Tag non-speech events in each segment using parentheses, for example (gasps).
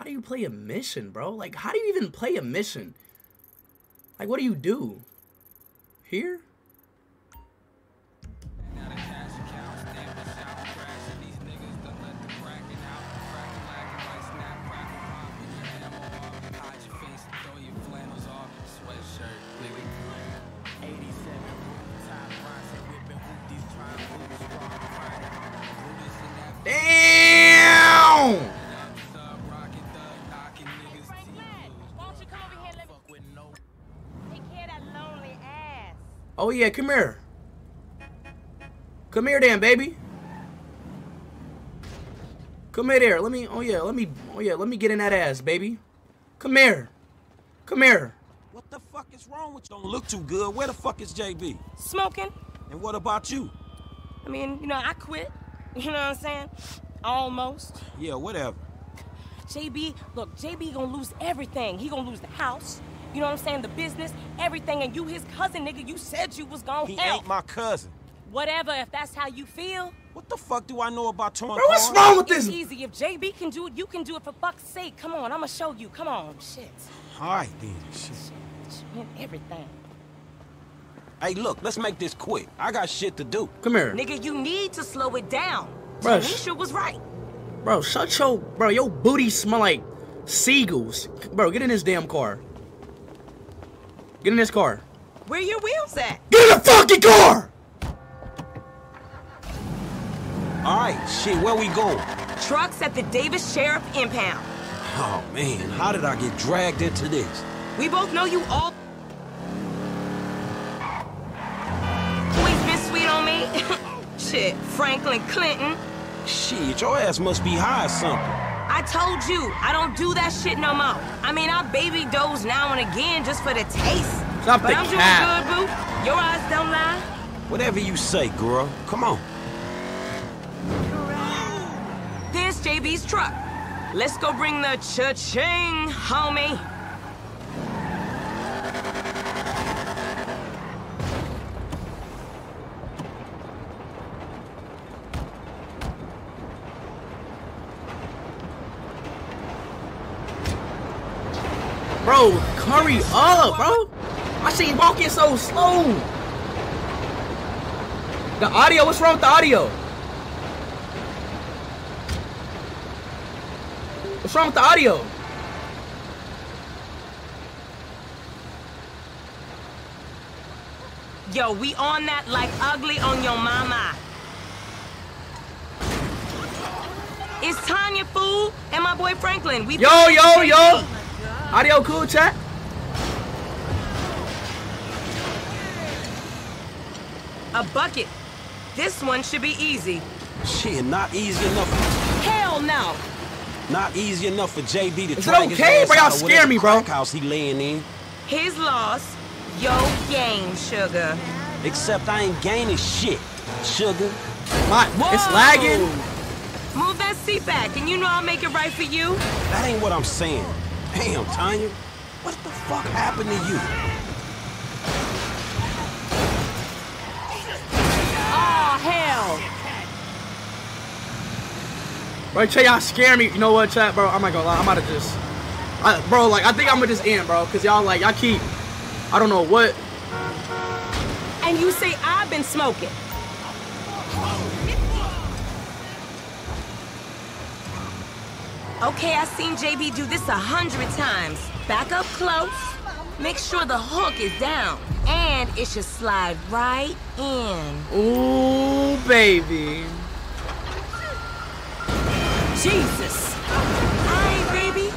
How do you play a mission, bro? Like, how do you even play a mission? Like, what do you do? Here? Oh yeah, come here. Come here then, baby. Come here there. Let me oh yeah, let me oh yeah, let me get in that ass, baby. Come here. Come here. What the fuck is wrong with you? Don't look too good. Where the fuck is JB? Smoking. And what about you? I mean, you know, I quit. (laughs) You know what I'm saying? Almost. Yeah, whatever. JB, look, JB gonna lose everything. He gonna lose the house. You know what I'm saying? The business, everything, and you his cousin, nigga. You said you was gonna He help. ain't my cousin. Whatever, if that's how you feel. What the fuck do I know about towing Bro, what's wrong with It's this? easy. If JB can do it, you can do it for fuck's sake. Come on, I'ma show you. Come on, shit. All right, then. Shit. Shit, man, Everything. Hey, look, let's make this quick. I got shit to do. Come here. Nigga, you need to slow it down. Bruh, Tanisha was right. Bro, shut your bro, your booty smell like seagulls. Bro, get in this damn car. Get in this car. Where your wheels at? Get in the fucking car! All right, shit, where we go? Trucks at the Davis Sheriff Impound. Oh, man, how did I get dragged into this? We both know you all always been sweet on me. (laughs) Shit, Franklin Clinton. Shit, your ass must be high or something. I told you, I don't do that shit no more. I mean, I baby doze now and again just for the taste. Stop but the I'm doing good, boo. Your eyes don't lie. Whatever you say, girl. Come on. There's JB's truck. Let's go bring the cha-ching, homie. Bro, hurry up, bro. I see you walking so slow. The audio, what's wrong with the audio? What's wrong with the audio? Yo, we on that like ugly on your mama. It's Tonya, fool, and my boy Franklin. We Yo, yo, yo. Audio cool, chat? A bucket. This one should be easy. Shit, not easy enough. Hell no. Not easy enough for JB to Is it drag his okay, ass bro? Y'all scare me, bro. crack house he laying in. His loss, your gain, sugar. Except I ain't gaining shit, sugar. My, it's lagging. Move that seat back, and you know I'll make it right for you. That ain't what I'm saying. Damn, Tonya. What the fuck happened to you? Oh, hell. Bro, Che, y'all scare me. You know what, chat, bro? I'm not gonna lie. I'm about to just, I, bro. Like, I think I'm gonna just end, bro, cause y'all like, y'all keep, I don't know what. And you say I've been smoking. Okay, I've seen JB do this a hundred times. Back up close. Make sure the hook is down. And it should slide right in. Ooh, baby. Jesus. Alright, baby.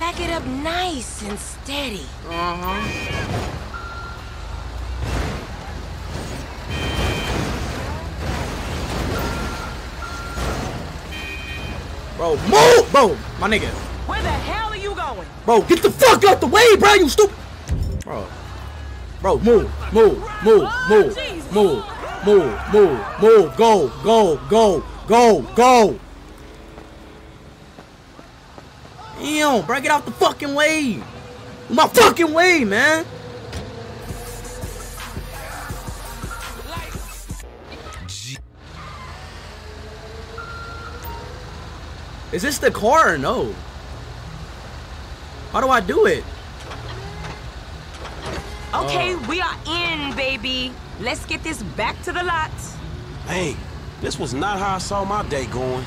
Back it up nice and steady. Uh Bro, move, bro, my nigga. Where the hell are you going? Bro, get the fuck out the way, bro. You stupid. Bro, bro, move, move, move, move, move, move, move, move. Go, go, go, go, go. Damn, bro, get out the fucking way. My fucking way, man. Is this the car or no? How do I do it? Okay, Oh. we are in, baby. Let's get this back to the lot. Hey, this was not how I saw my day going.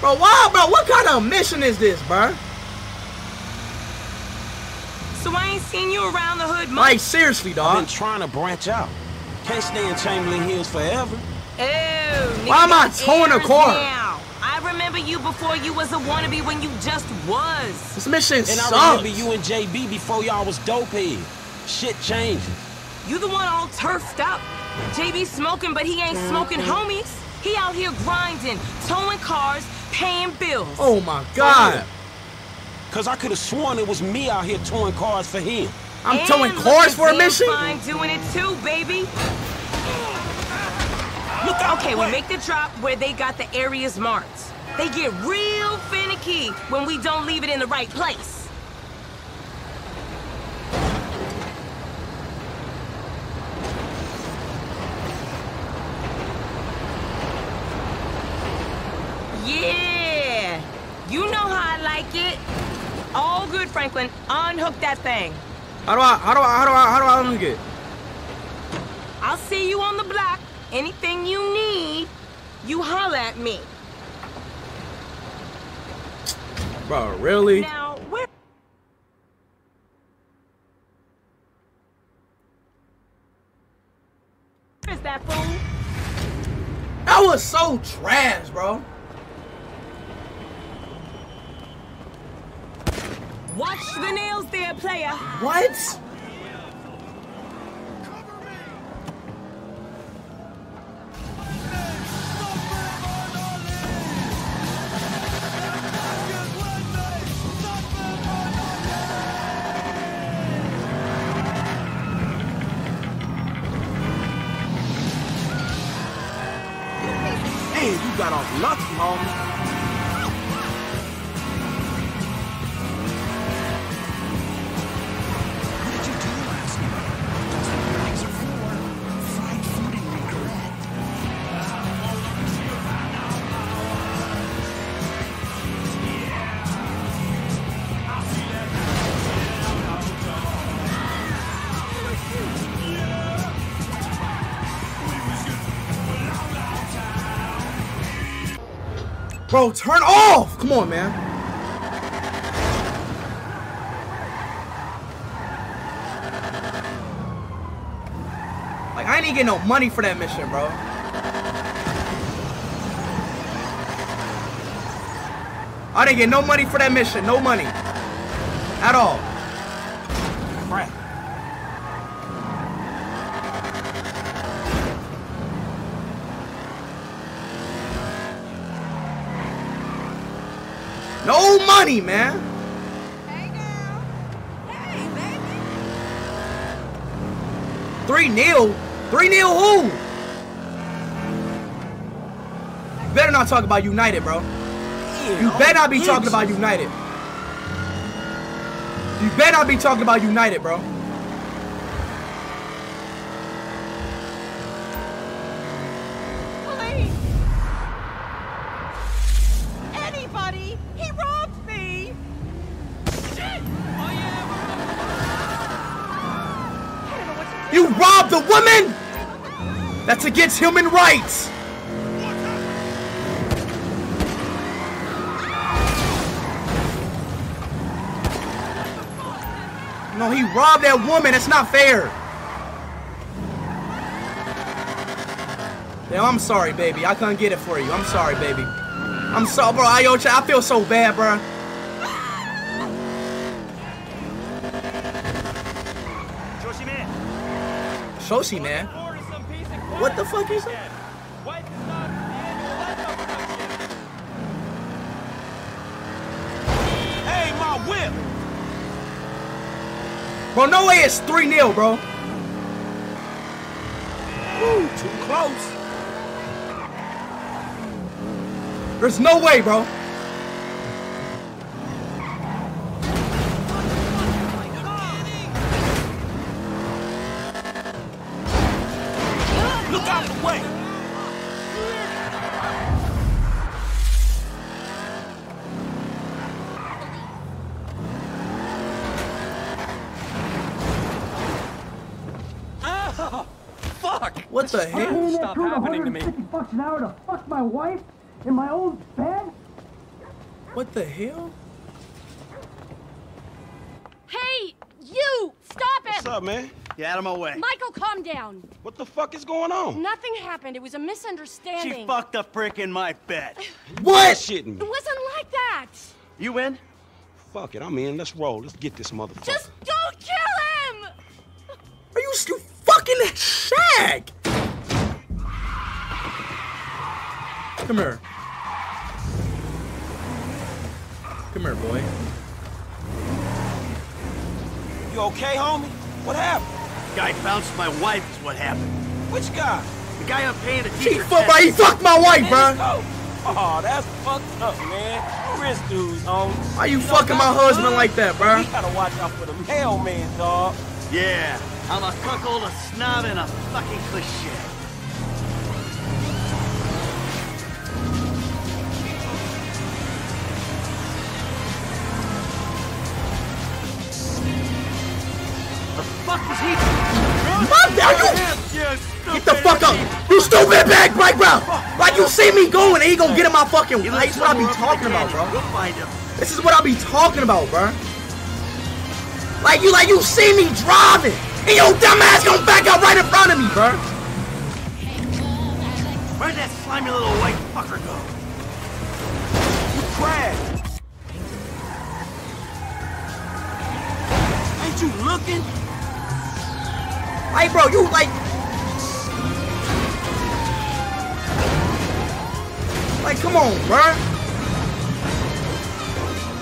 Bro, why, bro? What kind of mission is this, bro? So I ain't seen you around the hood much. Like, seriously, I've been trying to branch out. Can't stay in Chamberlain Hills forever. Oh, nigga, Why am I this towing a car? now. I remember you before you was a wannabe when you just was. This mission And sucks. I remember you and JB before y'all was dopehead. Shit changes. You the one all turfed up. JB smoking, but he ain't smoking homies. He out here grinding, towing cars, paying bills. Oh my god. Oh, Cause I could have sworn it was me out here towing cars for him. I'm And towing cars for a damn mission? Fine doing it too, baby. Look out! Okay, we make the drop where they got the areas marked. They get real finicky when we don't leave it in the right place. Yeah, you know how I like it. All good, Franklin. Unhook that thing. How do I, how do I, how do I, how do I unhook it? I'll see you on the block. Anything you need, you holler at me. Bro, really? Now, where is that fool? That was so trash, bro. Watch the nails there, player. What? Bro, turn off! Come on, man. Like, I ain't even getting no money for that mission, bro. I didn't get no money for that mission. No money. At all. Money, man. Hey, girl. Hey, baby. 3 nil. 3 nil who? You better not talk about United, bro. You better not oh, be talking about United. You better not be talking about United, bro. A woman? That's against human rights. No, he robbed that woman. That's not fair. Yeah, I'm sorry, baby. I couldn't get it for you. I'm sorry, baby. I'm sorry, bro. I, yo, I feel so bad, bro. Shoshi, man. What the fuck is that? Hey, my whip! Bro, no way it's 3 0, bro. Ooh, too close. There's no way, bro. Bucks an hour to fuck my wife in my own bed? What the hell? Hey, you! Stop it! What's up, man? Get out of my way. Michael, calm down. What the fuck is going on? Nothing happened. It was a misunderstanding. She fucked a prick in my bed. (sighs) What? Shitting It wasn't like that. You in? Fuck it, I'm in. Let's roll. Let's get this motherfucker. Just don't kill him! Are you still fucking shag? Come here. Come here, boy. You okay, homie? What happened? Guy bounced my wife is what happened. Which guy? The guy I'm paying to He teach her fuck my, he fucked my wife, bro. go. Oh, that's fucked up, man. Wrist dudes, homie. Why you know, fucking my husband good. like that, bro? You gotta watch out for the mailman, dog. Yeah, I'm a cuckold, a snob, and a fucking cliche. Fuck he? Mom, are you? Get the fuck up! You stupid bag break, bro! Like you see me going, and he gonna get in my fucking way. That's what I be talking about, bro. We'll. This is what I be talking about, bro. Like you, like you see me driving, and your dumb ass gonna back up right in front of me, bro. Where'd that slimy little white fucker go? You crashed. Ain't you looking? Like, bro, you like. Like, come on, bro.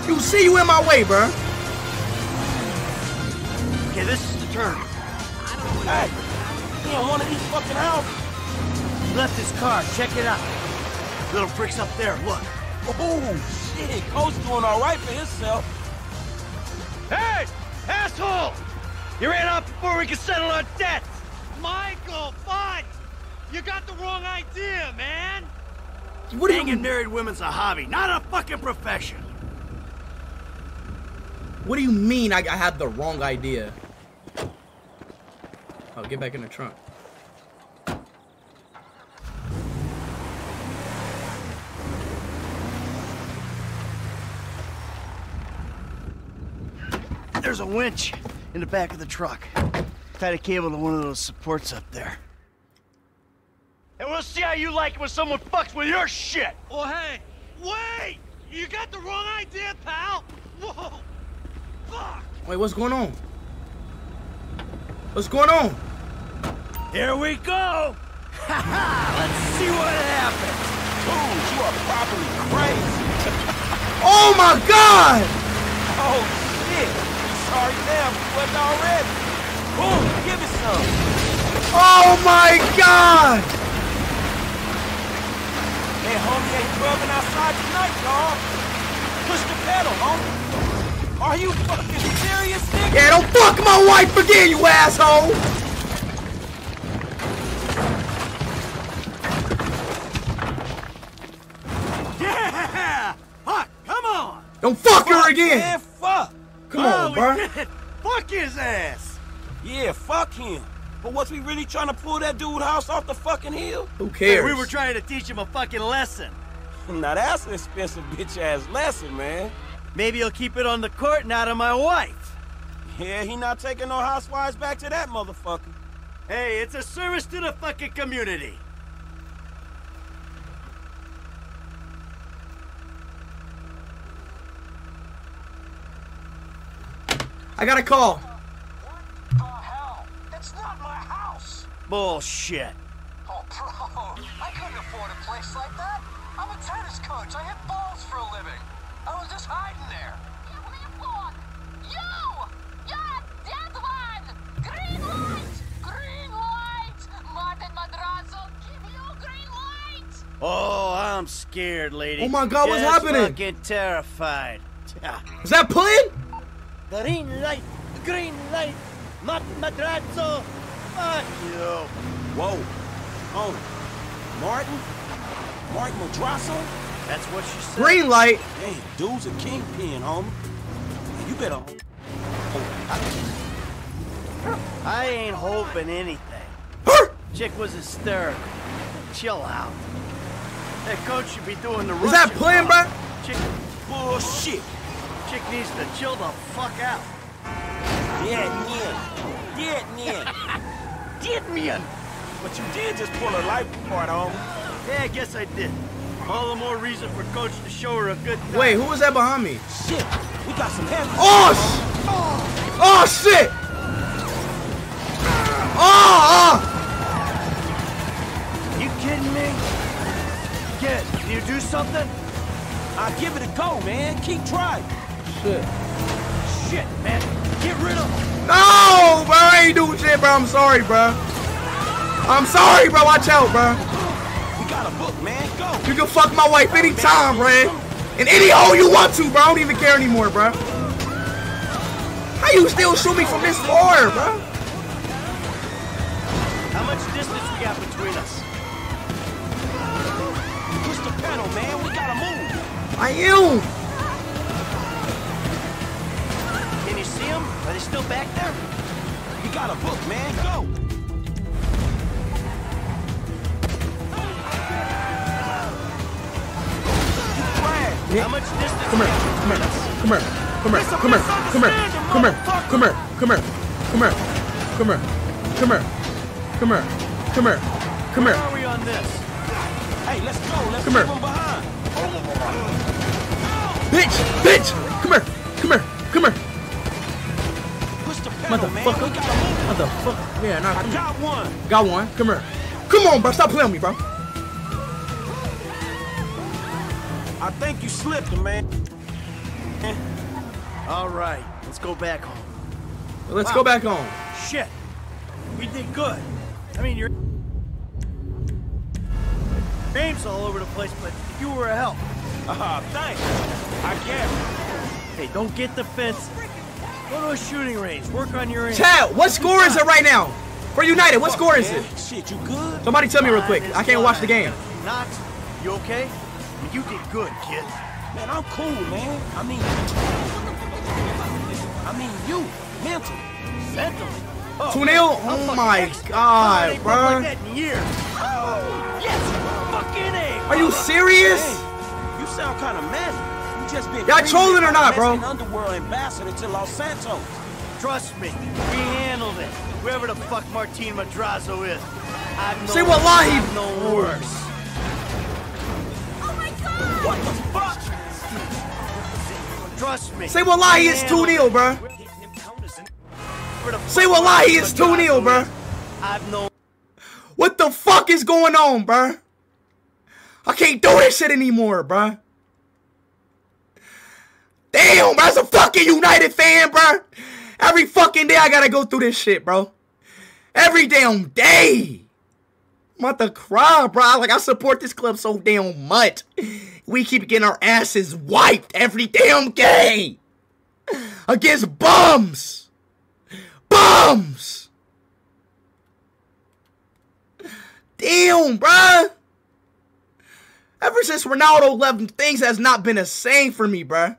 You see you in my way, bro. Okay, this is the turn. I don't know Hey, he in one of these fucking houses. He left his car. Check it out. Little prick's up there. Look. Oh, shit. Coach doing all right for himself. Hey, asshole! You ran off before we could settle our debts. Michael, fine! You got the wrong idea, man! What are Hanging you? married women's a hobby, not a fucking profession. What do you mean? I, I had the wrong idea. Oh, get back in the trunk. There's a winch in the back of the truck. Tied a cable to one of those supports up there. And we'll see how you like it when someone fucks with your shit. Oh, hey! Wait! You got the wrong idea, pal! Whoa! Fuck! Wait, what's going on? What's going on? Here we go! Ha (laughs) ha! Let's see what happens. Dude, you are properly crazy. (laughs) Oh my God! Oh. Sorry, damn, you already. Boom, give it some. Oh my God! Hey, homie ain't rubbing outside tonight, dog. Push the pedal, homie. Are you fucking serious, nigga? Yeah, don't fuck my wife again, you asshole! (laughs) Yeah! Fuck! Come on! Don't fuck her Man, again! Fuck. Come oh, on, bro. Fuck his ass! Yeah, fuck him. But was we really trying to pull that dude house off the fucking hill? Who Hey, cares? we were trying to teach him a fucking lesson. (laughs) Now that's an expensive bitch ass lesson, man. Maybe he'll keep it on the court and out of my wife. Yeah, he not taking no housewives back to that motherfucker. Hey, it's a service to the fucking community. I got a call. Oh, hell! It's not my house! Bullshit. Oh, bro, I couldn't afford a place like that. I'm a tennis coach. I hit balls for a living. I was just hiding there. You! You're a dead one! Green light! Green light! Martin Madrazo, give you green light! Oh, I'm scared, lady. Oh my God, what's happening? Just happening? fucking terrified. (laughs) Is that playing? Green light, green light, Martin Madrazo. Fuck you. Whoa. Oh, Martin? Martin Madrazo? That's what she said. Green light. Hey, dude's a kingpin, homie. You better... I ain't hoping anything. Her. Chick was hysterical. Chill out. That coach should be doing the Is that Russian playing, bro? Chick, Bullshit. Chick needs to chill the fuck out. Yeah, yeah. Yeah, yeah. Get me in. But you did just pull her life apart, homie. Yeah, I guess I did. All the more reason for coach to show her a good time. Wait, who was that behind me? Shit, we got some heavy... Oh, sh- oh shit! Oh, oh! You kidding me? Kid, can you do something? I'll give it a go, man. Keep trying. Shit. Shit, man. Get rid of him. No, bro, I ain't doing shit, bro. I'm sorry, bro. I'm sorry, bro. Watch out, bro. We got a book, man. Go. You can fuck my wife anytime, bro. In any hole you want to, bro. I don't even care anymore, bro. How you still shoot me from this far, bro? How much distance we got between us? Push the pedal, man. We gotta move. I am. Them? Still back there? We got a book, man. Go. Yeah. How much distance? Come here, come here, come here, come here, come here, come here, come here, come here, come here, come here, come here, come here, come here, come here, come here. Where here. are we on this? Hey, let's go. Let's Come here. behind. Bitch, bitch, come here, come here, come here. Motherfucker. Motherfucker. Yeah, nah, I got one. Got one. Come here. Come on, bro. Stop playing with me, bro. I think you slipped man. All right, let's go back home. Let's go back home. Shit, we did good. I mean, your name's all over the place, but you were a help. Ah, thanks. I guess. Hey, don't get the fence. Go to a shooting range. Work on your aim. Chad, what score is it right now? For United, what score is it? Shit, you good? Somebody tell me real quick. I can't watch the game. Knox, you okay? I mean, you did good, kid. Man, I'm cool, man. I mean, I mean you, mental. Mentally. Oh, 2 0? I'm Oh my god, I ain't felt bro. like that in years. Oh, yes, fucking A. Are you serious? Hey, you sound kind of mad. You just been Y'all greenlit trolling or not, bro? Mexican underworld ambassador to Los Santos. Trust me, we handled it. Whoever the fuck Martin Madrazo is, I've known, Say wallahi. I've known worse. Oh my god! What the fuck? Trust me. Say wallahi, we it's 2 handled 0, bro. Say fuck wallahi, Martin it's 2 0, bro. I've known. What the fuck is going on, bro? I can't do this shit anymore, bro. Damn, bro, as a fucking United fan, bro. Every fucking day I gotta go through this shit, bro. Every damn day. I'm about to cry, bro. Like, I support this club so damn much. We keep getting our asses wiped every damn game. Against bums. Bums. Damn, bro. Ever since Ronaldo left, things has not been the same for me, bruh.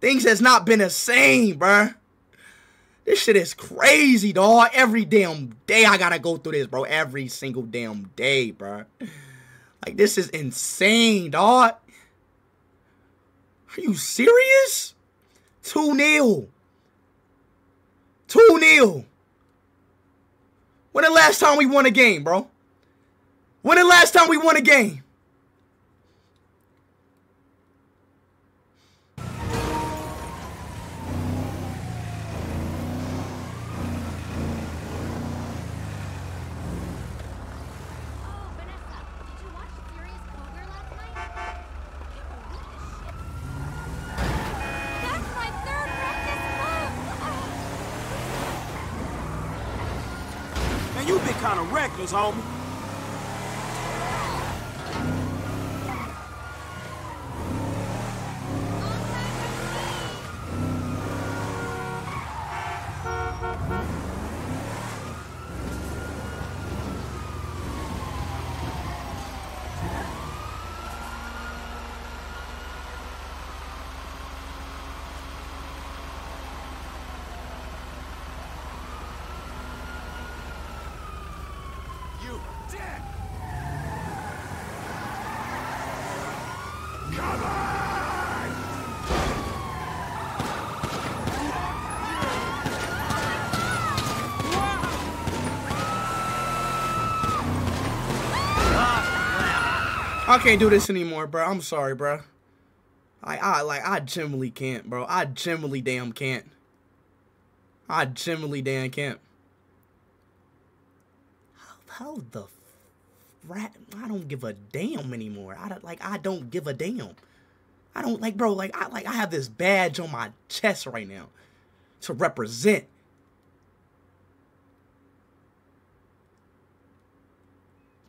Things has not been the same, bruh. This shit is crazy, dog. Every damn day I gotta go through this, bro. Every single damn day, bruh. Like, this is insane, dog. Are you serious? 2 0. 2 0. When the last time we won a game, bro? When the last time we won a game? Homie. I can't do this anymore, bro. I'm sorry, bro. I, I like I generally can't, bro. I generally damn can't. I generally damn can't. How, how the rat? I don't give a damn anymore. I don't like. I don't give a damn. I don't like, bro. Like I like. I have this badge on my chest right now to represent.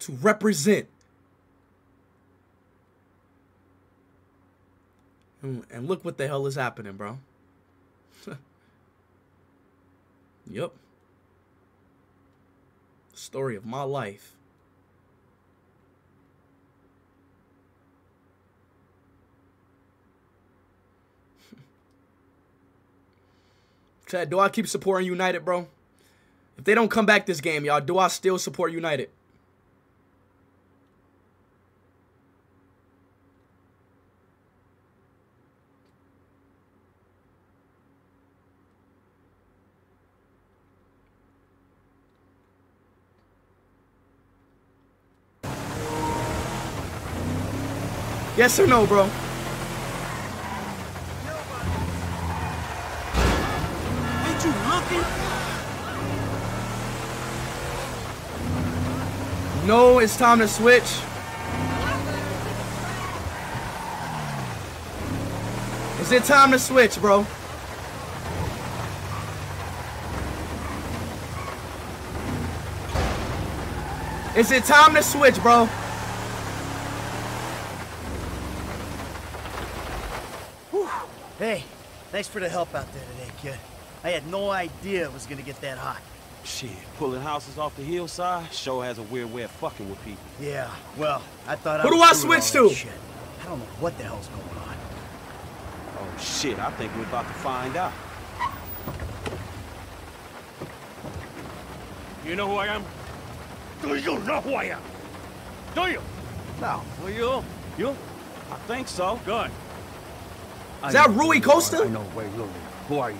To represent. And and look what the hell is happening, bro. (laughs) yep. Story of my life. (laughs) Chad, do I keep supporting United, bro? If they don't come back this game, y'all, do I still support United? Yes or no, bro? Ain't you? No, it's time to switch. Is it time to switch, bro? Is it time to switch, bro? Hey, thanks for the help out there today, kid. I had no idea it was gonna get that hot. Shit, pulling houses off the hillside sure has a weird way of fucking with people. Yeah, well, I thought Who I do was I through with switch to? Shit. I don't know what the hell's going on. Oh shit, I think we're about to find out. You know who I am? Do you know who I am? Do you? No, well you? You? I think so. Good. Is that Rui Costa? I know where you live. Who are you?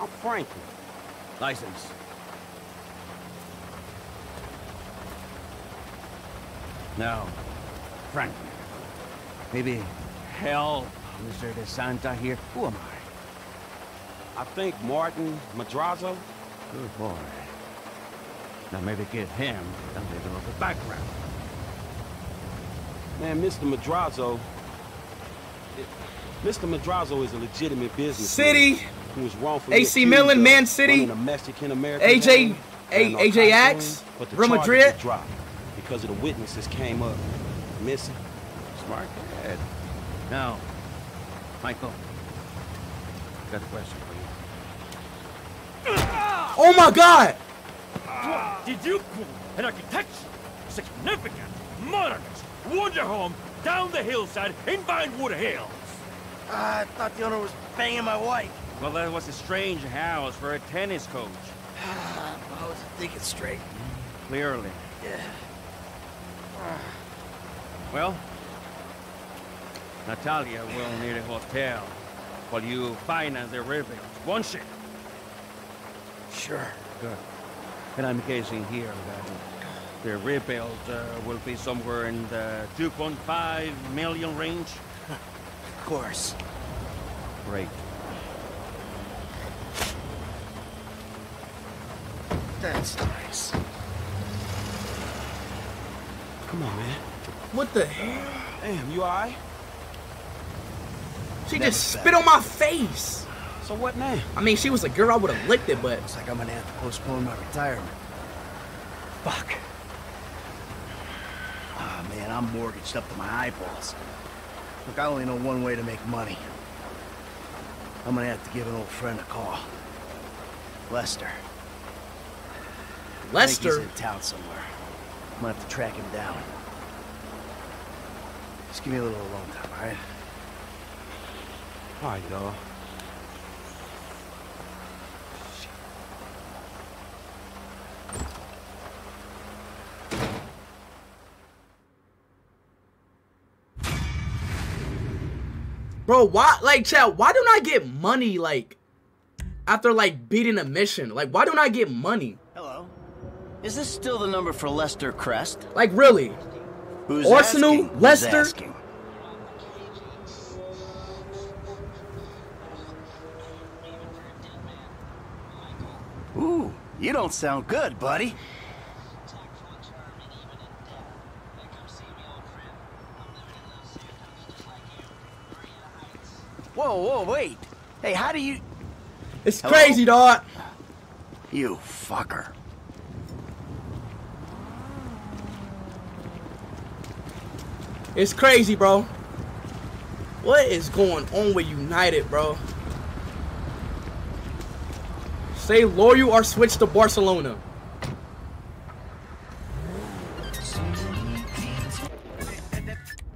I'm Franklin. License. Now, Franklin. Maybe hell, Mr. DeSanta here. Who am I? I think Martin Madrazo. Good boy. Now maybe give him a little of a background. Man, Mr. Madrazo. it- Mr. Madrazo is a legitimate business. City. Who was wrongfully AC accused Milan, Man City, a Mexican American AJ gang A- AJ Axe, but the Real Madrid. dropped because of the witnesses came up missing. Smart kid. Now, Michael, got a question for you. Oh my god! Did you put an architecture, significant, modernist wonder home down the hillside in Vinewood Hills? Ah, I thought the owner was banging my wife. Well, that was a strange house for a tennis coach. I was thinking straight. Clearly. Yeah. Well, Natalia will need a hotel while you finance the rebuild. Won't she? Sure. Good. And I'm guessing here that the rebuild uh, will be somewhere in the 2.5 million range. Of course. Great. That's nice. Come on, man. What the hell? Damn, you alright? She Never just spit on my face. So what now? I mean, she was a girl, I would have licked it, but Looks like I'm gonna have to postpone my retirement. Fuck. Ah, man, I'm mortgaged up to my eyeballs. Look, I only know one way to make money. I'm gonna have to give an old friend a call. Lester. I think Lester. he's in town somewhere. I'm gonna have to track him down. Just give me a little alone time, alright? Alright, y'all. Bro, why like chat, why don't I get money like after like beating a mission? Like why don't I get money? Hello. Is this still the number for Lester Crest? Like really? Who's Arsenal, asking? Who's Leicester? asking? Ooh, you don't sound good, buddy. Whoa, wait. Hey, how do you... It's Hello? crazy, dog. You fucker. It's crazy, bro. What is going on with United, bro? Stay loyal or switch to Barcelona.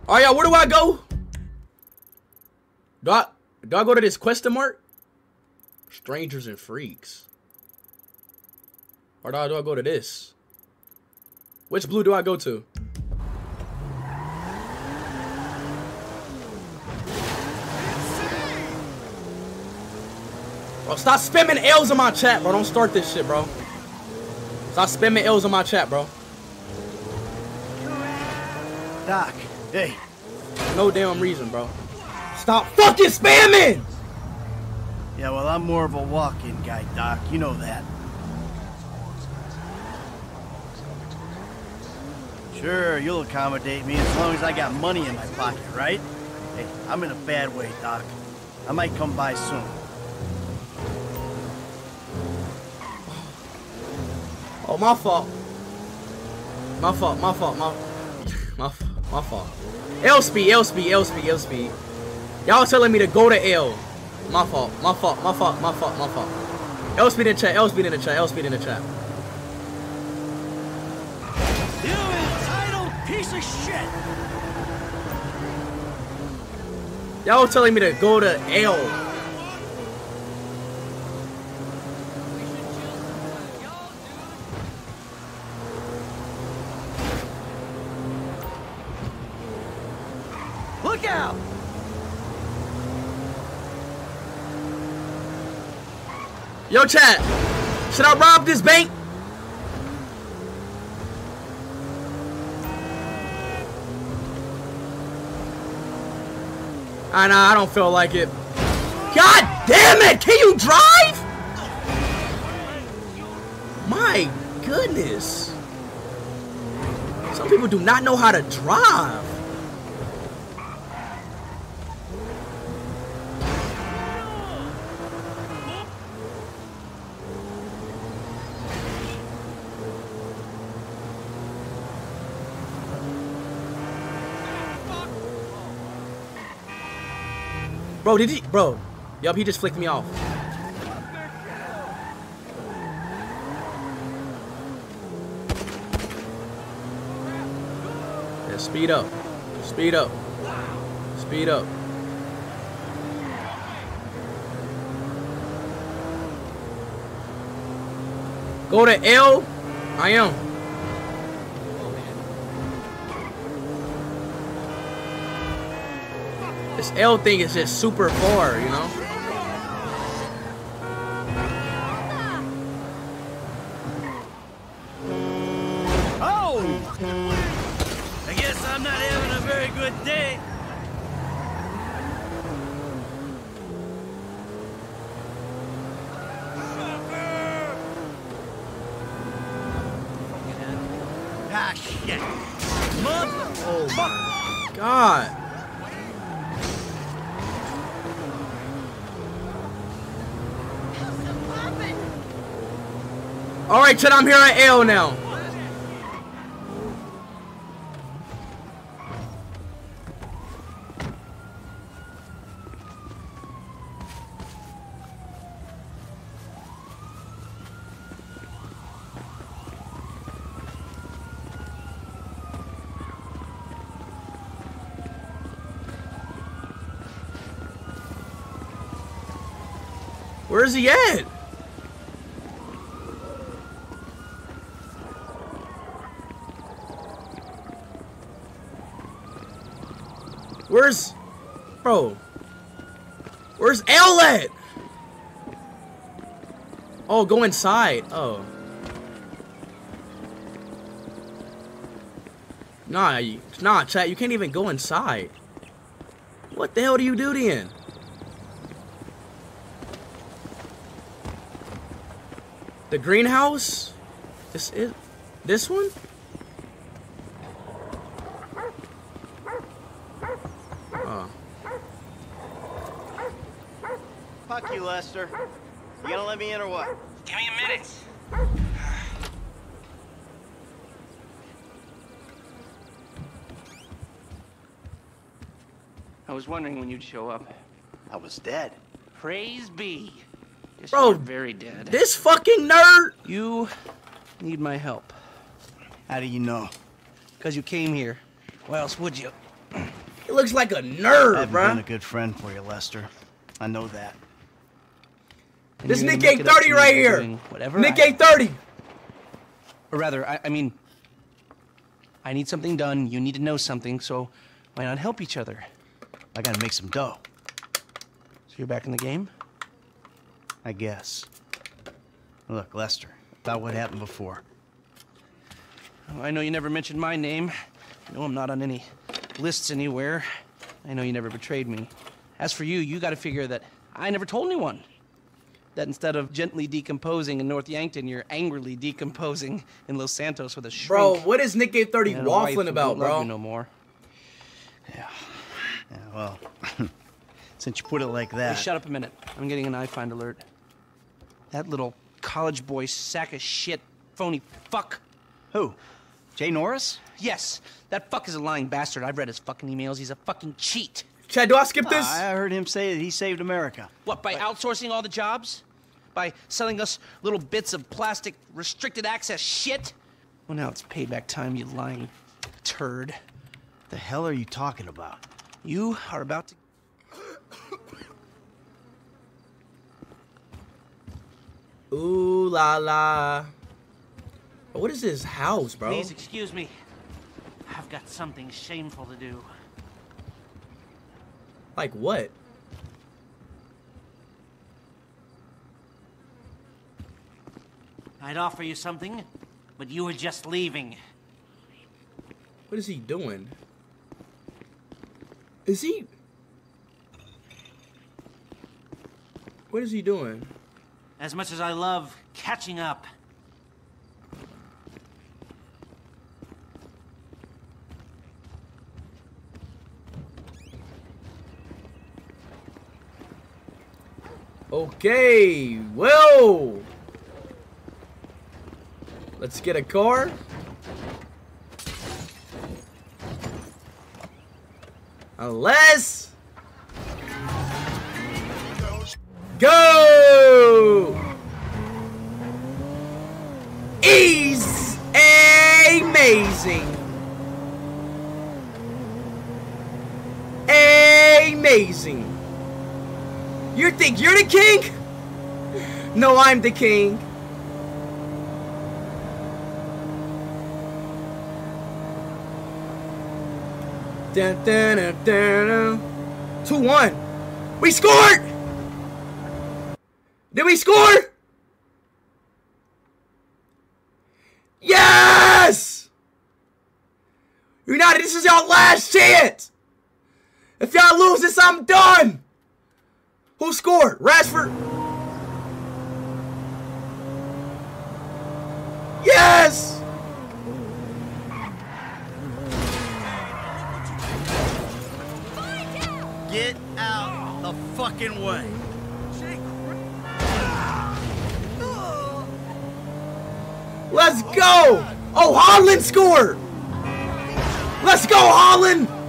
Oh yeah, where do I go? Do I do I go to this question mark? Strangers and freaks. Or do I, do I go to this? Which blue do I go to? Bro, stop spamming L's in my chat, bro. Don't start this shit, bro. Stop spamming L's in my chat, bro. Doc, hey, No damn reason, bro. Stop fucking spamming! Yeah, well, I'm more of a walk-in guy, Doc. You know that. Sure, you'll accommodate me as long as I got money in my pocket, right? Hey, I'm in a bad way, Doc. I might come by soon. Oh, my fault. My fault, my fault, my... My, my fault. L speed, L speed, Y'all telling me to go to L. My fault, my fault, my fault, my fault, my fault. L speed in the chat, L speed in the chat, L speed in the chat. You entitled piece of shit! Y'all telling me to go to L. Look out! Yo, chat. Should I rob this bank? Ah, I know, I don't feel like it. God damn it! Can you drive? My goodness. Some people do not know how to drive. Bro, did he? Bro, yup, he just flicked me off. Yeah, speed up. Speed up. Speed up. Go to L. I am. This L thing is just super far, you know? Chad, I'm here at L now. Where's he at? Where's... Bro. Where's L at? Oh, go inside. Oh. Nah, nah, chat. You can't even go inside. What the hell do you do then? The greenhouse? This is this one? Oh. Fuck you, Lester. You gonna let me in or what? Give me a minute. I was wondering when you'd show up. I was dead. Praise be. Guess Bro, very dead. This fucking nerd. You need my help. How do you know? Because you came here. Why else would you? He looks like a nerd, haven't bruh. been a good friend for you, Lester. I know that. And This Nick make it 830 right here. Whatever. Nick I- 830. Or rather, I, I mean, I need something done. You need to know something. So why not help each other? I gotta make some dough. So you're back in the game. I guess. Look, Lester, about what happened before. I know you never mentioned my name. I know I'm not on any lists anywhere. I know you never betrayed me. As for you, you got to figure that I never told anyone. That instead of gently decomposing in North Yankton, you're angrily decomposing in Los Santos with a shrink. Bro, what is Nick 830 and a wife waffling about, don't love bro? you no more. Yeah, well, (laughs) since you put it like Hey, that. shut up a minute. I'm getting an iFind alert. That little college boy sack of shit, phony fuck. Who? Jay Norris? Yes, that fuck is a lying bastard. I've read his fucking emails. He's a fucking cheat. Chad, do I skip this? I heard him say that he saved America. What, by outsourcing all the jobs? By selling us little bits of plastic restricted access shit? Well, now it's payback time, you lying turd. The hell are you talking about? You are about to. (coughs) Ooh la la. What is this house, bro? Please excuse me. I've got something shameful to do. Like what? I'd offer you something, but you were just leaving. What is he doing? Is he? What is he doing? As much as I love catching up, Okay, well. Let's get a car. Unless. Go! Ease amazing. Amazing. You think you're the king? No, I'm the king. Dun, dun, dun. 2 1. We scored! Did we score? Yes! United, this is your last chance! If y'all lose this, I'm done! Who scored? Rashford? Yes! Get out the fucking way. Let's go! Oh, Holland scored! Let's go, Holland!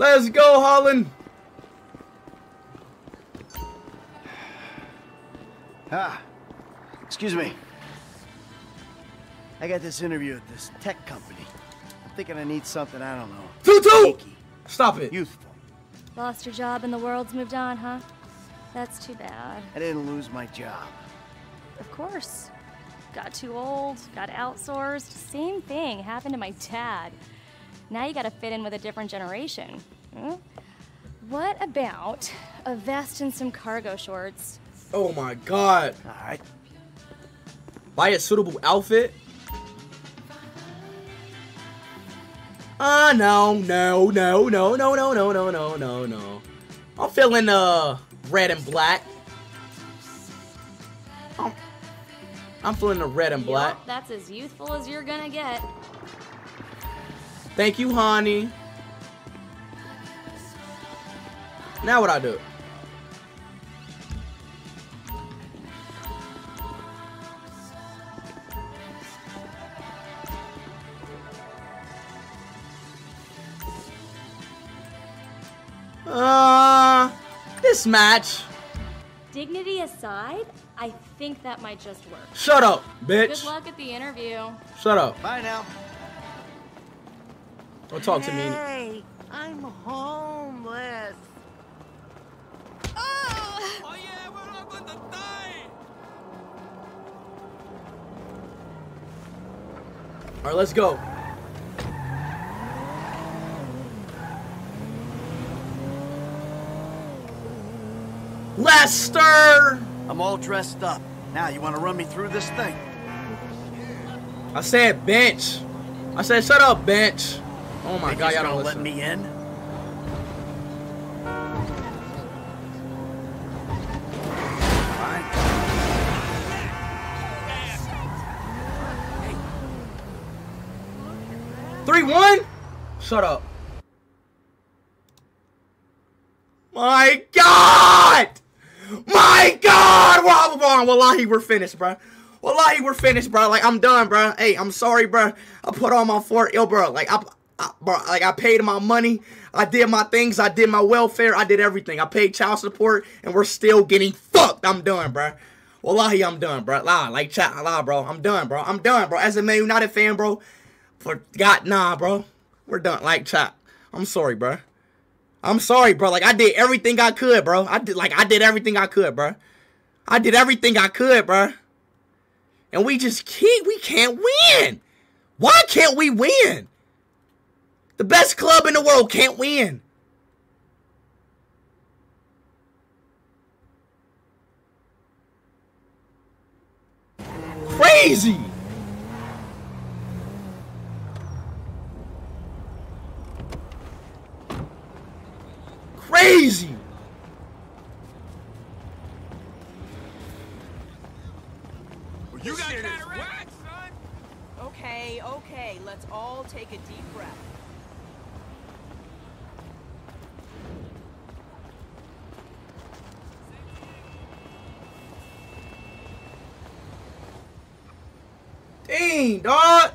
Let's go, Holland! Ah, excuse me. I got this interview at this tech company. I'm thinking I need something, I don't know. Tutu! Stop it. Youthful. Lost your job and the world's moved on, huh? That's too bad. I didn't lose my job. Of course. Got too old, got outsourced. Same thing happened to my dad. Now you gotta fit in with a different generation. Hmm? What about a vest and some cargo shorts? Oh my god. Alright. Buy a suitable outfit. Ah, uh, no, no, no, no, no, no, no, no, no, no, no. I'm feeling uh red and black. I'm, I'm feeling the red and black. Yup, that's as youthful as you're gonna get. Thank you, honey. Now what I do? Uh, this match. Dignity aside, I think that might just work. Shut up, bitch. Good bitch. luck at the interview. Shut up. Bye now. Don't talk to me. Hey, I'm homeless. Oh yeah, we're all going to die! All right, let's go. Lester! I'm all dressed up. Now, you want to run me through this thing? I said bench. I said shut up, bench. Oh my god, y'all don't let me in? Three one. Shut up. My God! My God! Wow, Wallahi, we're finished, bro. Wallahi, we're finished, bro. Like, I'm done, bro. Hey, I'm sorry, bro. I put on my fort, yo, bro. Like, I, I, like, I paid my money. I did my things. I did my welfare. I did everything. I paid child support, and we're still getting fucked. I'm done, bro. Wallahi, I'm done, bro. Lie, like, chat, lie, bro. I'm done, bro. I'm done, bro. As a Man United fan, bro, for God, nah, bro. We're done. Like, chat. I'm sorry, bro. I'm sorry, bro. Like I did everything I could, bro. I did like I did everything I could, bro. I did everything I could, bro. And we just keep we can't win. Why can't we win? The best club in the world can't win. Crazy. Crazy. You got cataract, son? Okay, okay, let's all take a deep breath. Dang, dog.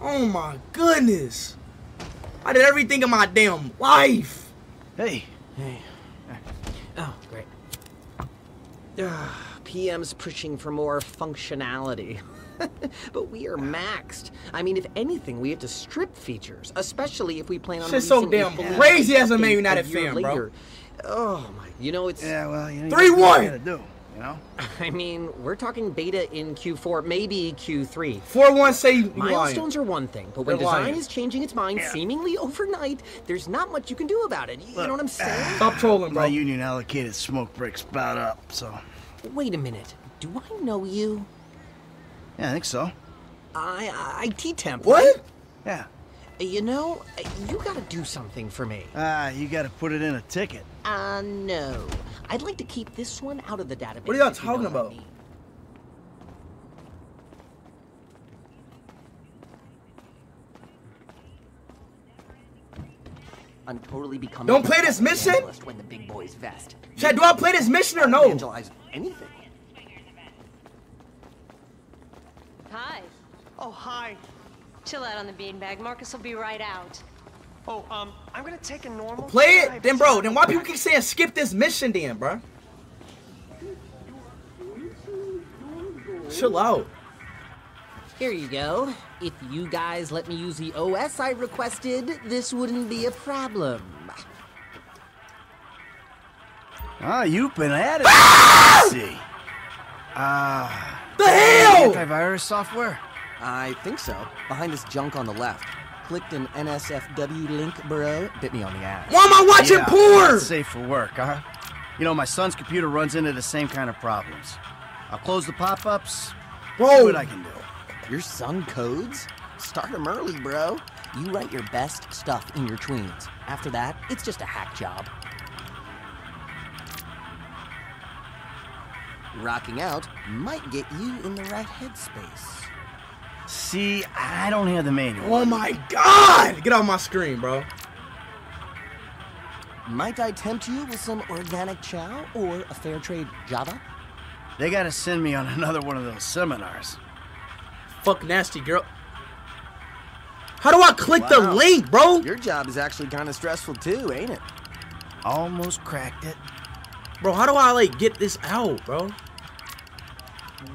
Oh my goodness. I did everything in my damn life. Hey, Hey. Oh, great. (sighs) Ah, Ugh, PM's pushing for more functionality. (laughs) but we are ah. maxed. I mean, if anything, we have to strip features, especially if we plan on Shit's so damn full crazy as a Man update United year fan, bro. Oh my, you know it's. yeah, well, you know, you Three gotta do what one. You gotta do, you know? (laughs) I mean, we're talking beta in Q4, maybe Q3. 4-1 say you lying. Milestones are one thing, but when They're design lying. is changing its mind seemingly overnight, there's not much you can do about it. You know what I'm saying? Stop trolling, bro. My union allocated smoke breaks about up, so. Wait a minute. Do I know you? Yeah, I think so. I I IT temp. What? Yeah. You know, you gotta do something for me. Ah, you gotta put it in a ticket. Uh, no. I'd like to keep this one out of the database. What are y'all if you know talking about? I'm totally becoming. Don't play this mission? When the big boys vest. Chad, do I play this mission or no? Evangelize anything. Hi. Oh, hi. Chill out on the beanbag. Marcus will be right out. Oh, um, I'm gonna take a normal. Play it? Then, bro, then why people keep saying skip this mission then, bro? Chill out. Here you go. If you guys let me use the OS I requested, this wouldn't be a problem. Ah, you've been at it. Let's see. Ah. The hell? Antivirus software? I think so. Behind this junk on the left. Clicked an NSFW link, bro? Bit me on the ass. Why am I watching yeah, porn? Safe for work, huh? You know, my son's computer runs into the same kind of problems. I'll close the pop-ups. Bro. See what I can do. Your son codes? Start him early, bro. You write your best stuff in your tweens. After that, it's just a hack job. Rocking out might get you in the right headspace. See, I don't have the manual. Oh my god! Get off my screen, bro. Might I tempt you with some organic chow or a fair trade Java? They gotta send me on another one of those seminars. Fuck nasty girl. How do I click the link, bro? Your job is actually kind of stressful too, ain't it? Almost cracked it. Bro, how do I like get this out, bro?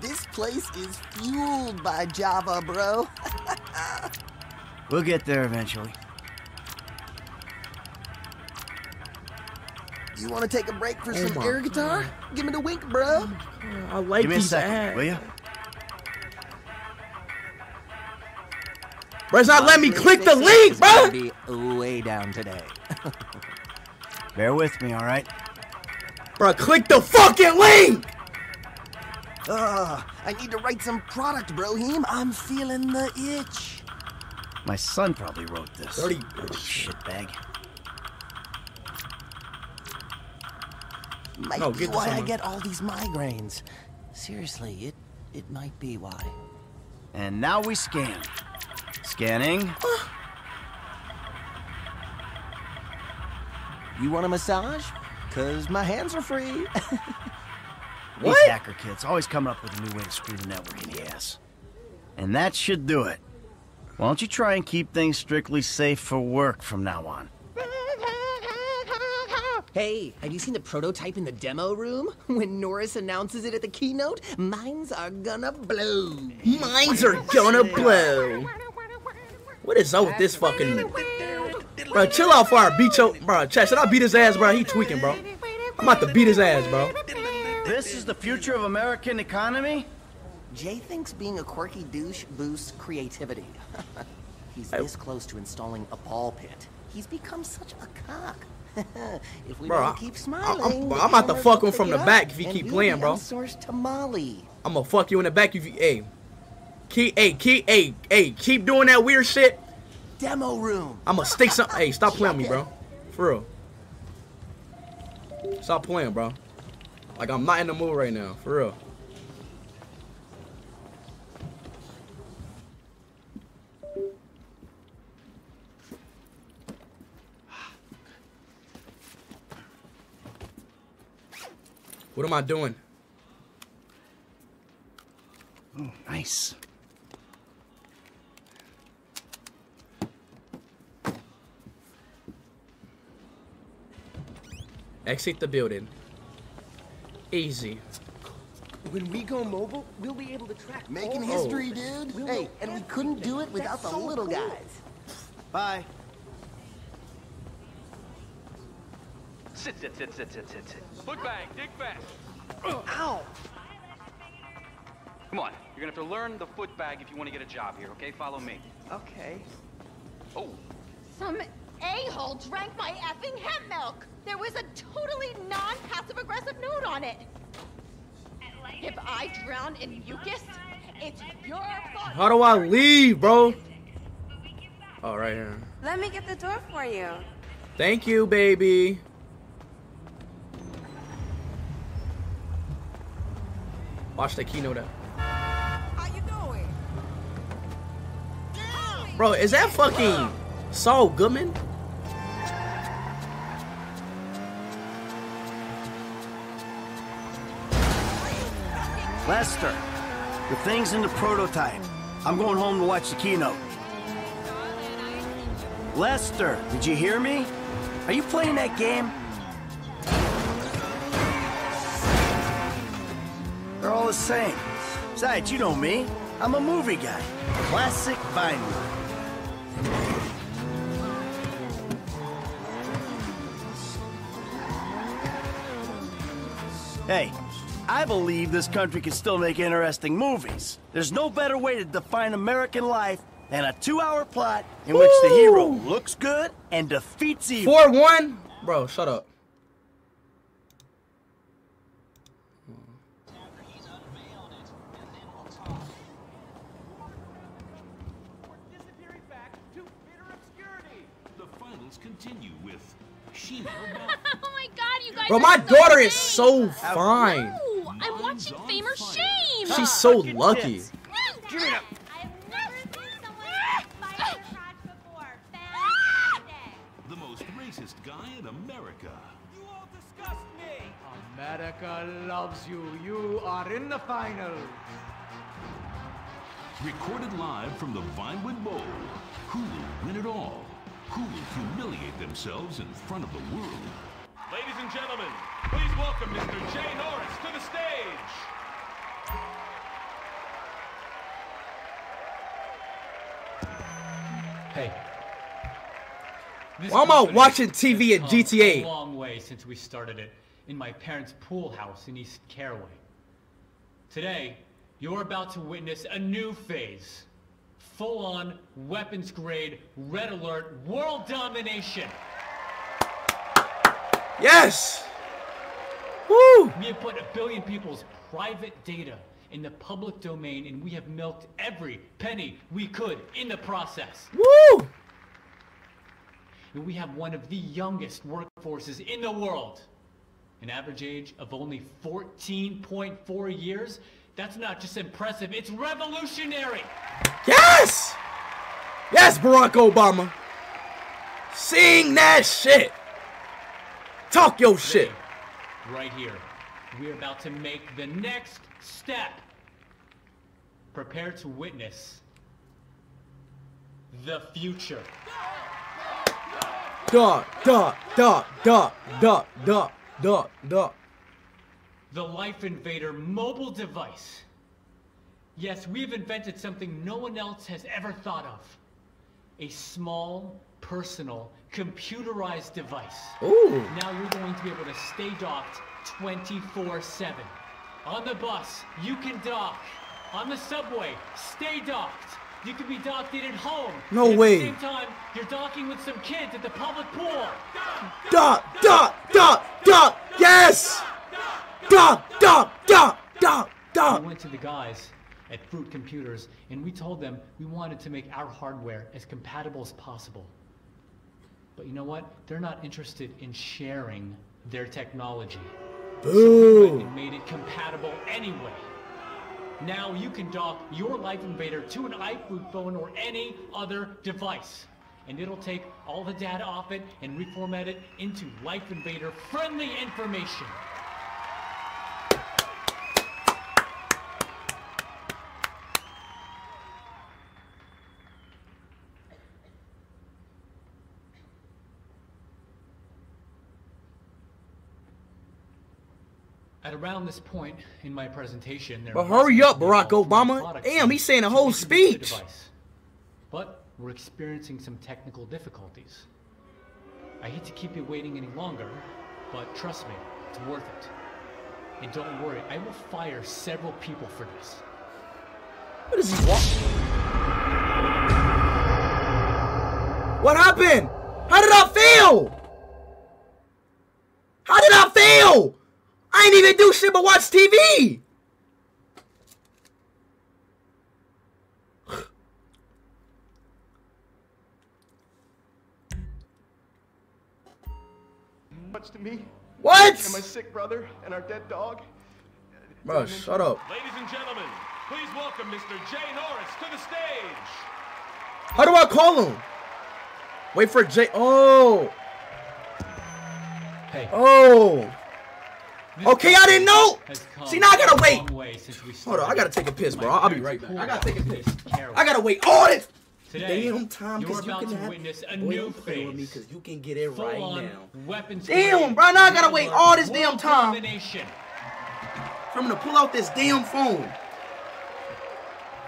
This place is fueled by Java, bro. (laughs) We'll get there eventually. You want to take a break for Oh some air guitar? Give me the wink, bro. I like Give me a second, ads. will you? Bro, it's not letting me click the link, bro. gonna be way down today. (laughs) Bear with me, all right? Bro, click the fucking link. Ugh, I need to write some product, Brohim. I'm feeling the itch. My son probably wrote this. Dirty shitbag. Might No, be why I get all these migraines. Seriously, it it might be why. And now we scan. Scanning. You want a massage? Cause my hands are free. (laughs) These hacker kids always coming up with a new way to screw the network in the ass. And that should do it. Why don't you try and keep things strictly safe for work from now on? Hey, have you seen the prototype in the demo room? (laughs) When Norris announces it at the keynote, minds are gonna blow. Mines are gonna blow. What is up with this fucking... Bro, chill out for I beat your... Bro, chat, should I beat his ass, bro? He tweaking, bro. I'm about to beat his ass, bro. This is the future of American economy? Jay thinks being a quirky douche boosts creativity. (laughs) He's this close to installing a ball pit. He's become such a cock. (laughs) if we Bro, don't I- keep I'm- smiling, I'm about to fuck him from the back if he keep playing, bro. Outsourced to Molly. I'm gonna fuck you in the back if you... Hey. Keep... Hey, keep... Hey, hey, keep doing that weird shit. Demo room. I'm gonna stick some... Hey, stop (laughs) playing me, bro. For real. Stop playing, bro. Like, I'm not in the mood right now. For real. What am I doing? Oh, nice. Exit the building. Easy. When we go mobile, we'll be able to track Making all- history, dude. We'll hey, and we couldn't do it without the so little cool. guys. Bye. Sit, sit, sit, sit, sit, sit, sit. Foot bang, dig fast. Ow! Come on, you're gonna have to learn the foot bag if you want to get a job here, okay? Follow me. Okay. Oh, Some a-hole drank my effing hemp milk. There was a totally non-passive aggressive note on it. If I drown in mucus, it's your fault. How do I leave, bro? Oh, right here. Let me get the door for you. Thank you, baby. Watch the keynote out. How you doing? Bro, is that fucking Saul Goodman? Lester, the thing's in the prototype. I'm going home to watch the keynote. Lester, did you hear me? Are you playing that game? They're all the same. Besides, you know me. I'm a movie guy. Classic Vinewood. Hey, I believe this country can still make interesting movies. There's no better way to define American life than a two-hour plot in which the hero looks good and defeats evil. Four one, bro. Shut up. Continue with Sheena (laughs) oh my god, you guys Bro, my so daughter is so fine. Ooh, I'm watching Fame or Shame. She's so lucky. Give it up. the most racist guy in America. America loves you. You are in the final. Recorded live from the Vinewood Bowl. Who will win it all? Who will humiliate themselves in front of the world? Ladies and gentlemen, please welcome Mr. Jay Norris to the stage. Hey. This Why am I watching TV at GTA? A long way since we started it in my parents' pool house in East Caraway. Today, you're about to witness a new phase. Full-on, weapons-grade, red alert, world domination. Yes. Woo. We have put a billion people's private data in the public domain, and we have milked every penny we could in the process. Woo. And we have one of the youngest workforces in the world. An average age of only 14.4 years. That's not just impressive, it's revolutionary. Yes. Yes, Barack Obama. Sing that shit. Talk your shit. Right here. We're about to make the next step. Prepare to witness the future. Duh, duh, duh, duh, duh, duh, duh, duh. The Life Invader mobile device. Yes, we've invented something no one else has ever thought of. A small, personal, computerized device. Ooh. Now you're going to be able to stay docked 24-7. On the bus, you can dock. On the subway, stay docked. You can be docked in at home. No And at way. the same time, you're docking with some kids at the public pool. Dock, dock, dock, dock. Yes. Dock, dock, dock, dock, dock. We went to the guys at Fruit Computers and we told them we wanted to make our hardware as compatible as possible. But you know what? They're not interested in sharing their technology. So we made it compatible anyway. Now you can dock your Life Invader to an iFruit phone or any other device. And it'll take all the data off it and reformat it into Life Invader friendly information. At around this point in my presentation, there But hurry up, Barack Obama. Damn, he's saying a whole speech. But we're experiencing some technical difficulties. I hate to keep you waiting any longer, but trust me, it's worth it. And don't worry, I will fire several people for this. What is he walking? What happened? How did I fail? How did I fail? I ain't even do shit but watch TV. Much to me. What? And my sick brother and our dead dog. Bro, shut up. Ladies and gentlemen, please welcome Mr. Jay Norris to the stage. How do I call him? Wait for Jay. Oh. Hey. Oh. Okay, I didn't know. See, now I gotta wait. long way since we Hold on, I gotta take a piss, bro. I'll be right back. I gotta take a piss. I gotta wait all this Today, damn time because you can to have. witness a Boy, new play with me because you can get it right now. weapons Damn, bro, now I gotta wait all this damn time. For him to pull out this damn phone.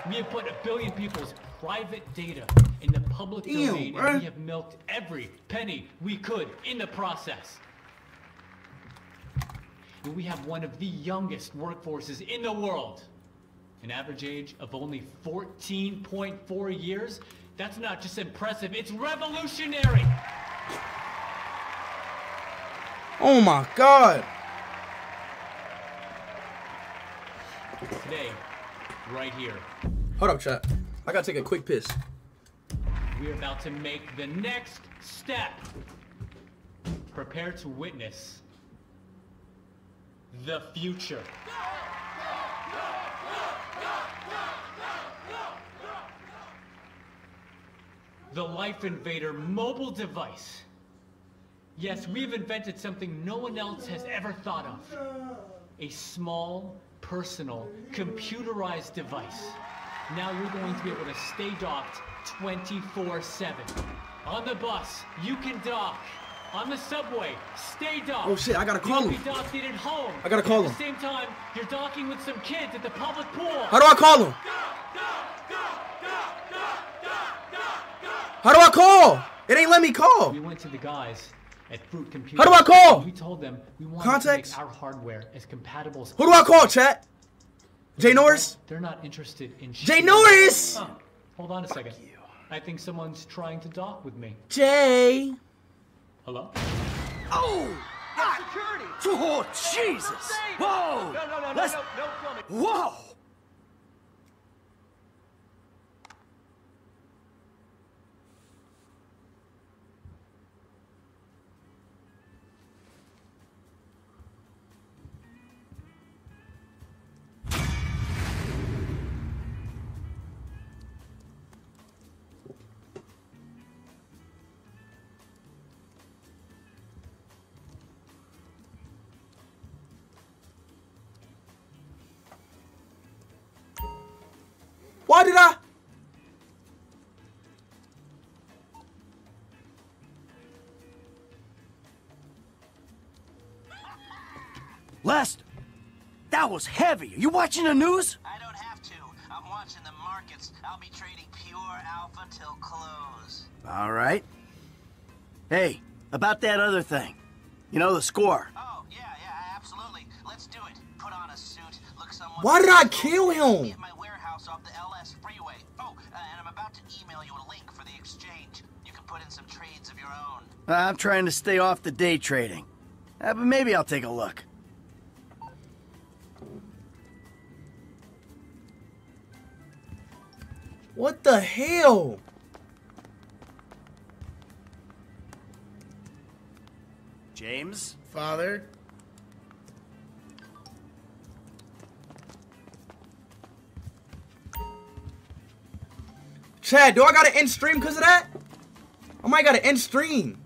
We have put a billion people's private data in the public Damn, domain, bruh. and we have milked every penny we could in the process. We have one of the youngest workforces in the world. An average age of only 14.4 years? That's not just impressive, it's revolutionary! Oh my god. Today, right here, Hold up, chat. I gotta take a quick piss. we're about to make the next step. Prepare to witness the future. The Life Invader mobile device. Yes, we've invented something no one else has ever thought of. A small, personal, computerized device. Now you're going to be able to stay docked 24-7. On the bus, you can dock. On the subway, stay docked. Oh, shit, I gotta call him. at. I gotta call At him. the same time, you're docking with some kids at the public pool. How do I call him? How do I call? It ain't let me call. We went to the guys at Fruit Computers. How do I call? We told them we wanted Context? to make our hardware as compatible as Who do I call, chat? Jay Norris? They're not interested in Jay Norris! Oh, hold on a second. I think someone's trying to dock with me. Jay. Hello? Oh! Security! Oh, Jesus! Whoa! No, no, no, no, Let's- no, no, plumbing. Whoa! Why Lester, that was heavy. Are you watching the news? I don't have to. I'm watching the markets. I'll be trading pure alpha till close. All right. Hey, about that other thing. You know, the score. Oh, yeah, yeah, absolutely. Let's do it. Put on a suit, look someone... Why did I kill him? At my warehouse off the LS freeway. Oh, uh, and I'm about to email you a link for the exchange. You can put in some trades of your own. I'm trying to stay off the day trading. Uh, but maybe I'll take a look. What the hell? James? Father? Chad, do I gotta end stream because of that? I might gotta end stream.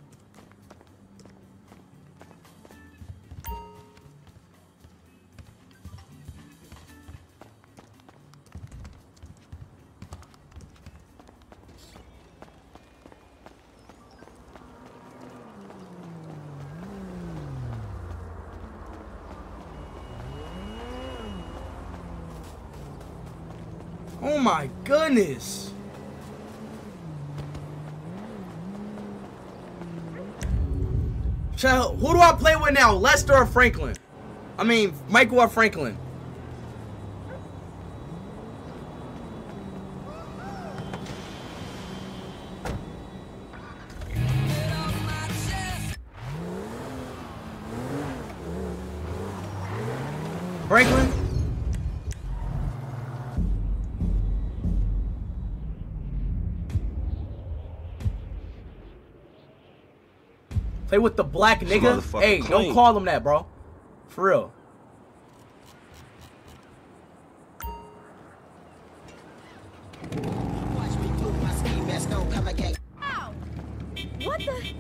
Chad, who do I play with now? Lester or Franklin? I mean, Michael or Franklin? Franklin? Play with the black nigga? Hey, don't call him that, bro. For real. What the?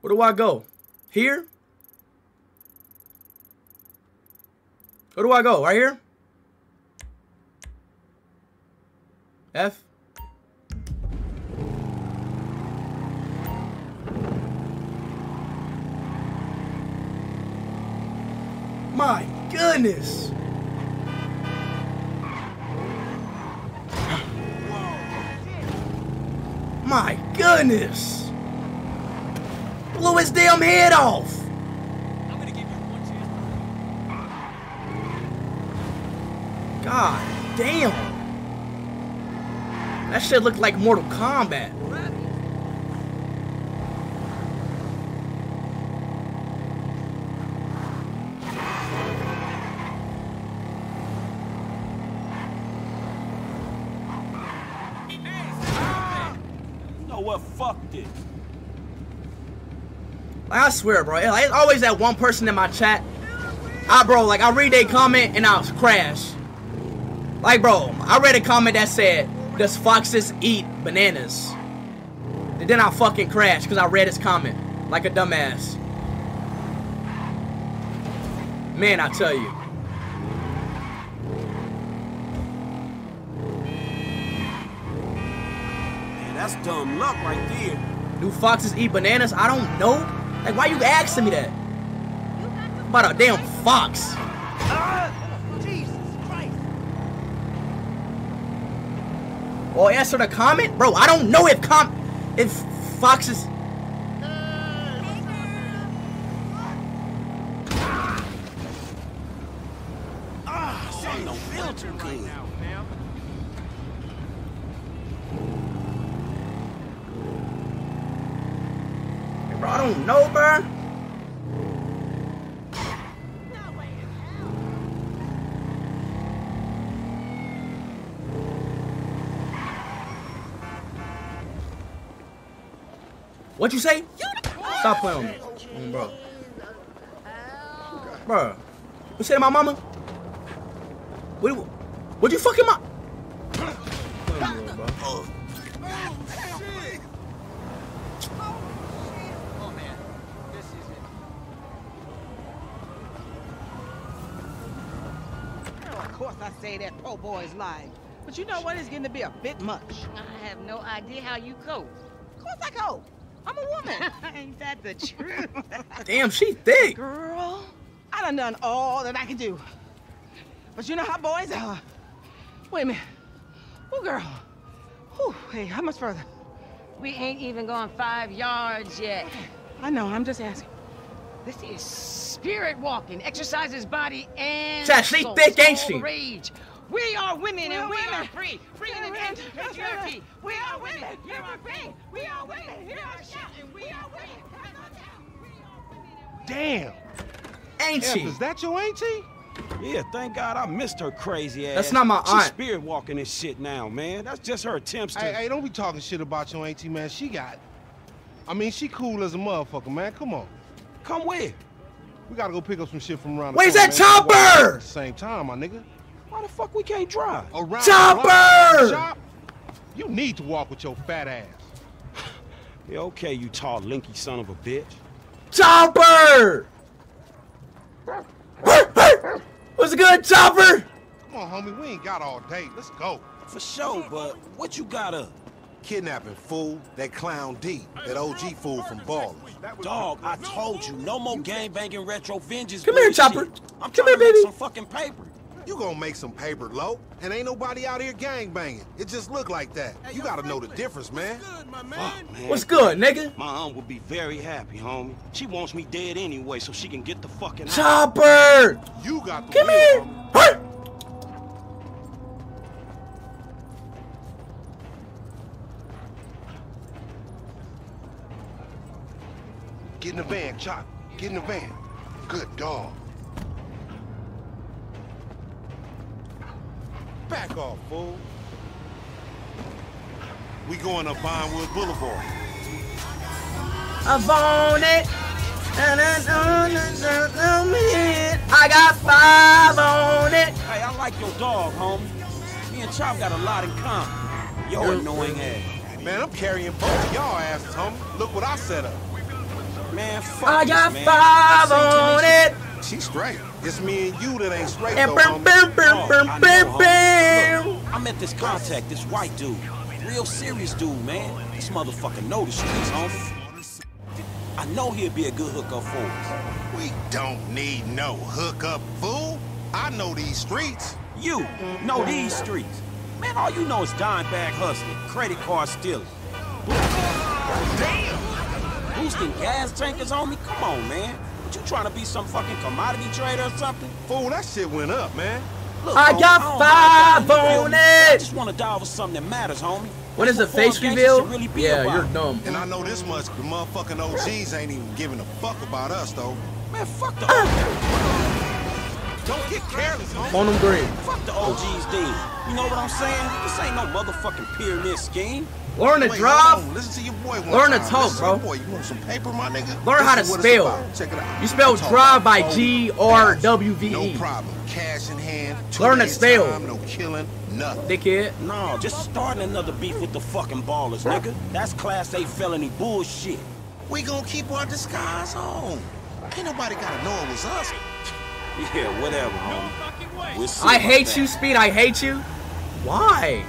Where do I go? Here? Where do I go? Right here? F? My goodness! My goodness! blew his damn head off. God damn. That shit looked like Mortal Kombat. You know what? Fuck this. Like, I swear, bro. It's always that one person in my chat. I, bro, like, I read a comment and I'll crash. Like, bro, I read a comment that said, Does foxes eat bananas? And then I fucking crash because I read his comment. Like a dumbass. Man, I tell you. Man, that's dumb luck right there. Do foxes eat bananas? I don't know. Like, why you asking me that? About a damn fox. Well, answer the comment, bro. I don't know if com if foxes. Ah, What you say? Stop playing with me, Mm, bro. Bro, you say to my mama? What? What you fucking my? Well, of course I say that poor boy's lying. But you know what? It's getting to be a bit much. I have no idea how you cope. Of course I cope. I'm a woman. (laughs) Ain't that the truth? (laughs) Damn, she thick. Girl, I done done all that I can do. But you know how boys are. Wait a minute. Oh, girl. Whew, hey, how much further? We ain't even going five yards yet. I know, I'm just asking. This is spirit walking. Exercises body and Chat, she soul. thick, ain't It's all she? the Rage. We are women We and are we women. are free. Free in the end patriarchy. We are women. You are free. We are women. Hear our shout. We are women. Damn. Ain't F, she? Is that your auntie? Yeah, thank God I missed her crazy ass. That's not my aunt. She's spirit walking this shit now, man. That's just her attempts to. Hey, hey, don't be talking shit about your auntie, man. She got. I mean, she cool as a motherfucker, man. Come on. Come where? We gotta go pick up some shit from around the Where's that man. Chopper? At the same time, my nigga. Why the fuck we can't drive? Around Chopper! block, You need to walk with your fat ass. (laughs) Yeah, okay, you tall, linky son of a bitch. Chopper! What's good, Chopper? Come on, homie. We ain't got all day. Let's go. For sure, but what you got up? Kidnapping, fool. That clown D. That OG fool from Ballas. Dog, I told you, no more gang banging retro vengeance. Come here. Chopper. I'm Come trying here, to make baby. some fucking paper. You gonna make some paper, low, and ain't nobody out here gang banging. It just look like that. You gotta know the difference, man. What's good, Fuck, man. What's good, nigga? My aunt would be very happy, homie. She wants me dead anyway, so she can get the fucking out. Chopper! You got the Come wheel, here! homie. Get in the van, Chop. Get in the van. Good dog. Back off, fool. We going up Vinewood Boulevard. I want it. And I know that there's. I got five on it. Hey, I like your dog, homie. Me and Chop got a lot in common. Yo, annoying ass. Man, I'm carrying both of y'all asses, homie. Look what I set up. Man, fuck I this, got man. five on me. it. She's straight. It's me and you that ain't straight, And though, bam, homie. bam, bam, Oh, bam, bam, bam. Look, I met this contact, this white dude. Real serious dude, man. This motherfucker know the streets, homie. I know he'll be a good hookup for us. We don't need no hookup, fool. I know these streets. You know these streets. Man, all you know is dime bag hustling, credit card stealing. Damn! boosting gas tankers, homie? Come on, man. What you trying to be some fucking commodity trader or something? Fool, that shit went up, man. Look, I homie, got don't five like that, you feel on me? I just want to die over something that matters, homie. What is the face reveal? Really Yeah, about. you're dumb. And I know this much, the motherfucking OGs ain't even giving a fuck about us, though. Man, fuck the ah. Don't get careless, homie. On them green. Fuck the OGs, D. You know what I'm saying? This ain't no motherfucking pyramid scheme. Learn to Wait, drive. Listen to your boy one Learn to talk, Listen bro. your Boy, you want some paper, my nigga? Learn how to This is what it's spell. Check it out. You spell drive by G R W V No E. problem. Cash in hand. Learn to days spell. Time, no killing, nothing. Dickhead. No, just starting another beef with the fucking Ballas, nigga. That's class A felony bullshit. We gonna keep our disguise on. Ain't nobody gotta know it was us. Yeah, whatever, homie. We'll I hate that. you, Speed. I hate you. Why?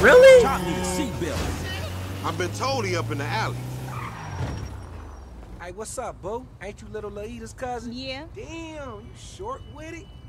Really? Chop need a seatbelt. I've been told he up in the alley. Hey, what's up, boo? Ain't you little Laida's cousin? Yeah. Damn, you short with it?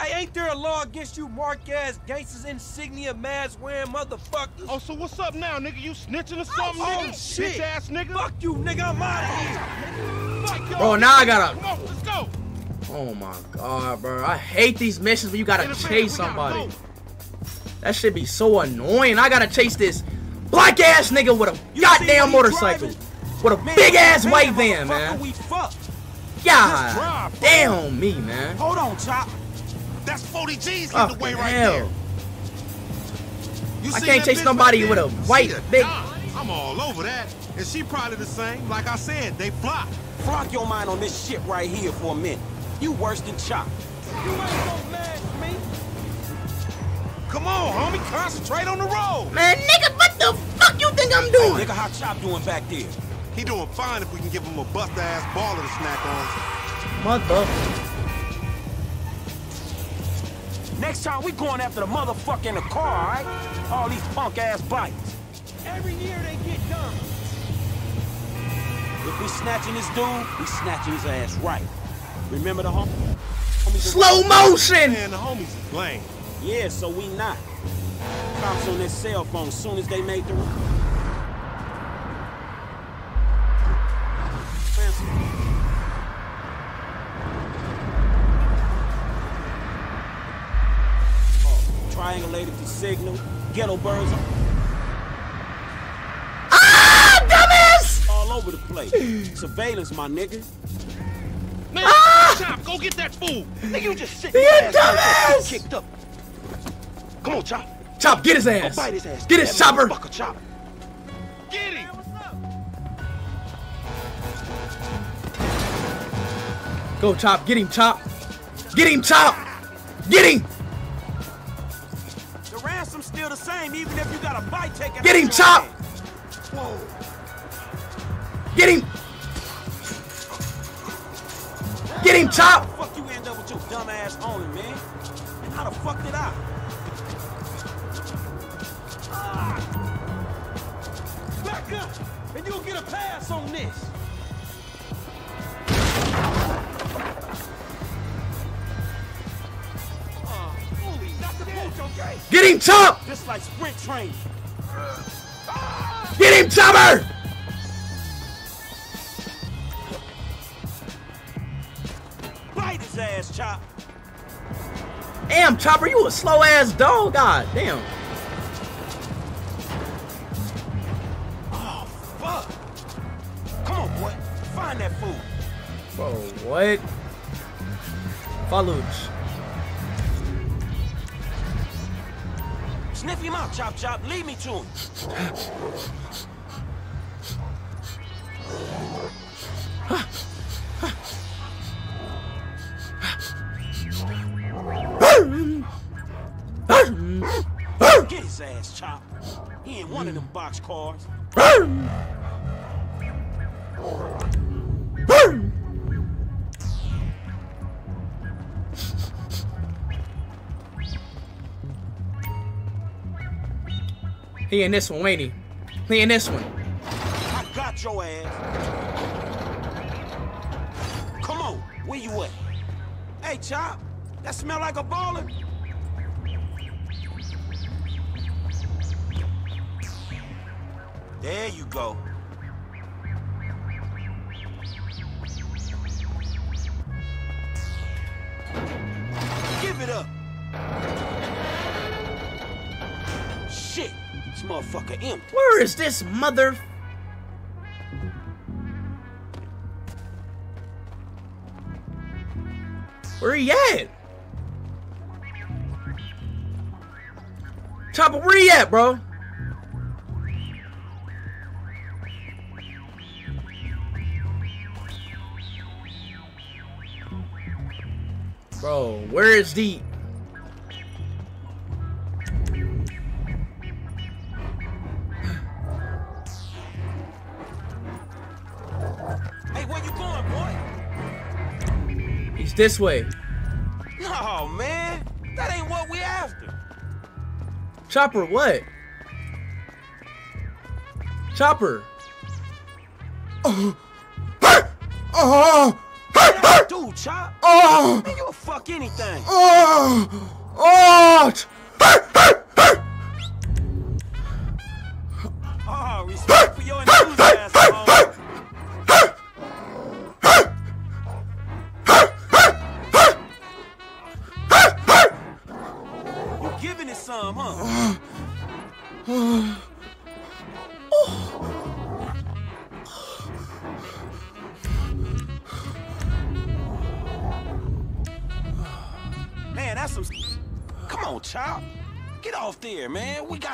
Hey, ain't there a law against you mark-ass gangsters insignia mask wearing motherfuckers? Oh, so what's up now, nigga? You snitching or oh, something, Oh, nigga? shit. Bitch ass nigga. Fuck you, nigga. I'm out of here. Fuck y'all. Bro, now I gotta- Come on, let's go. Oh my god, bro. I hate these missions where you gotta In the van, chase we gotta somebody. go. That should be so annoying. I gotta chase this black ass nigga with a You goddamn motorcycle. driving? With a Man, big ass man, white van, man. We fucked. God drive, damn me, man. Hold on, Chop. That's 40 G's in the way right hell. there. You I see can't chase bitch nobody back with a white She big- dime. I'm all over that. And she probably the same. Like I said, they fly. Frog your mind on this shit right here for a minute. You worse than Chop. You ain't gonna match me. Come on, homie. Concentrate on the road. Man, nigga, what the fuck you think I'm doing? Nigga, how Chop doing back there? He doing fine if we can give him a bust-ass Balla to snack on. Mother. Next time we going after the motherfucker in the car, alright? All these punk ass bikes. Every year they get done. If we snatching this dude, we snatching his ass right. Remember the hom homies? Slow motion! Man, the homies is lame. Yeah, so we not. Cops on their cell phone soon as they made the run. Oh, triangulated the signal. Ghetto birds Ah, dumbass! all over the place. Surveillance, my nigga. Man, Ah! Chop, go get that fool. Nigga, you just sit You your ass down dumbass! kicked up. Come on, Chop. Chop, get his Go ass. bite his ass. Get his That chopper. motherfucker, Chop. Get him. Go, Chop. Get him, Chop. Get him, Chop. Get him. Same, even if you got a bite taken Get him, your Chop. Whoa. Get him. Get him, Chop. How the fuck you end up with your dumb ass only, man? And how the fuck did I? Ah. Back up, and you'll get a pass on this. Get him, Chop. Just like sprint training. Get him, Chopper. Bite his ass, Chop. Damn, Chopper, you a slow ass dog. God damn. Oh, fuck. Come on, boy. Find that fool. Bro, what? Faluch. Chop Chop. Lead me to him. Get his ass, Chop. He ain't one of them box cars. He in this one, ain't he? He in this one. I got your ass. Come on, where you at? Hey, Chop, that smell like a Balla? There you go. Where is this mother? Where he at? Chopper, where he at, bro? Bro, where is the this way. No, man. That ain't what we after. Chopper, what? Chopper. Oh. Oh. Dude, Chop. Oh. Man, you'll fuck anything. Oh. Oh. Oh, respect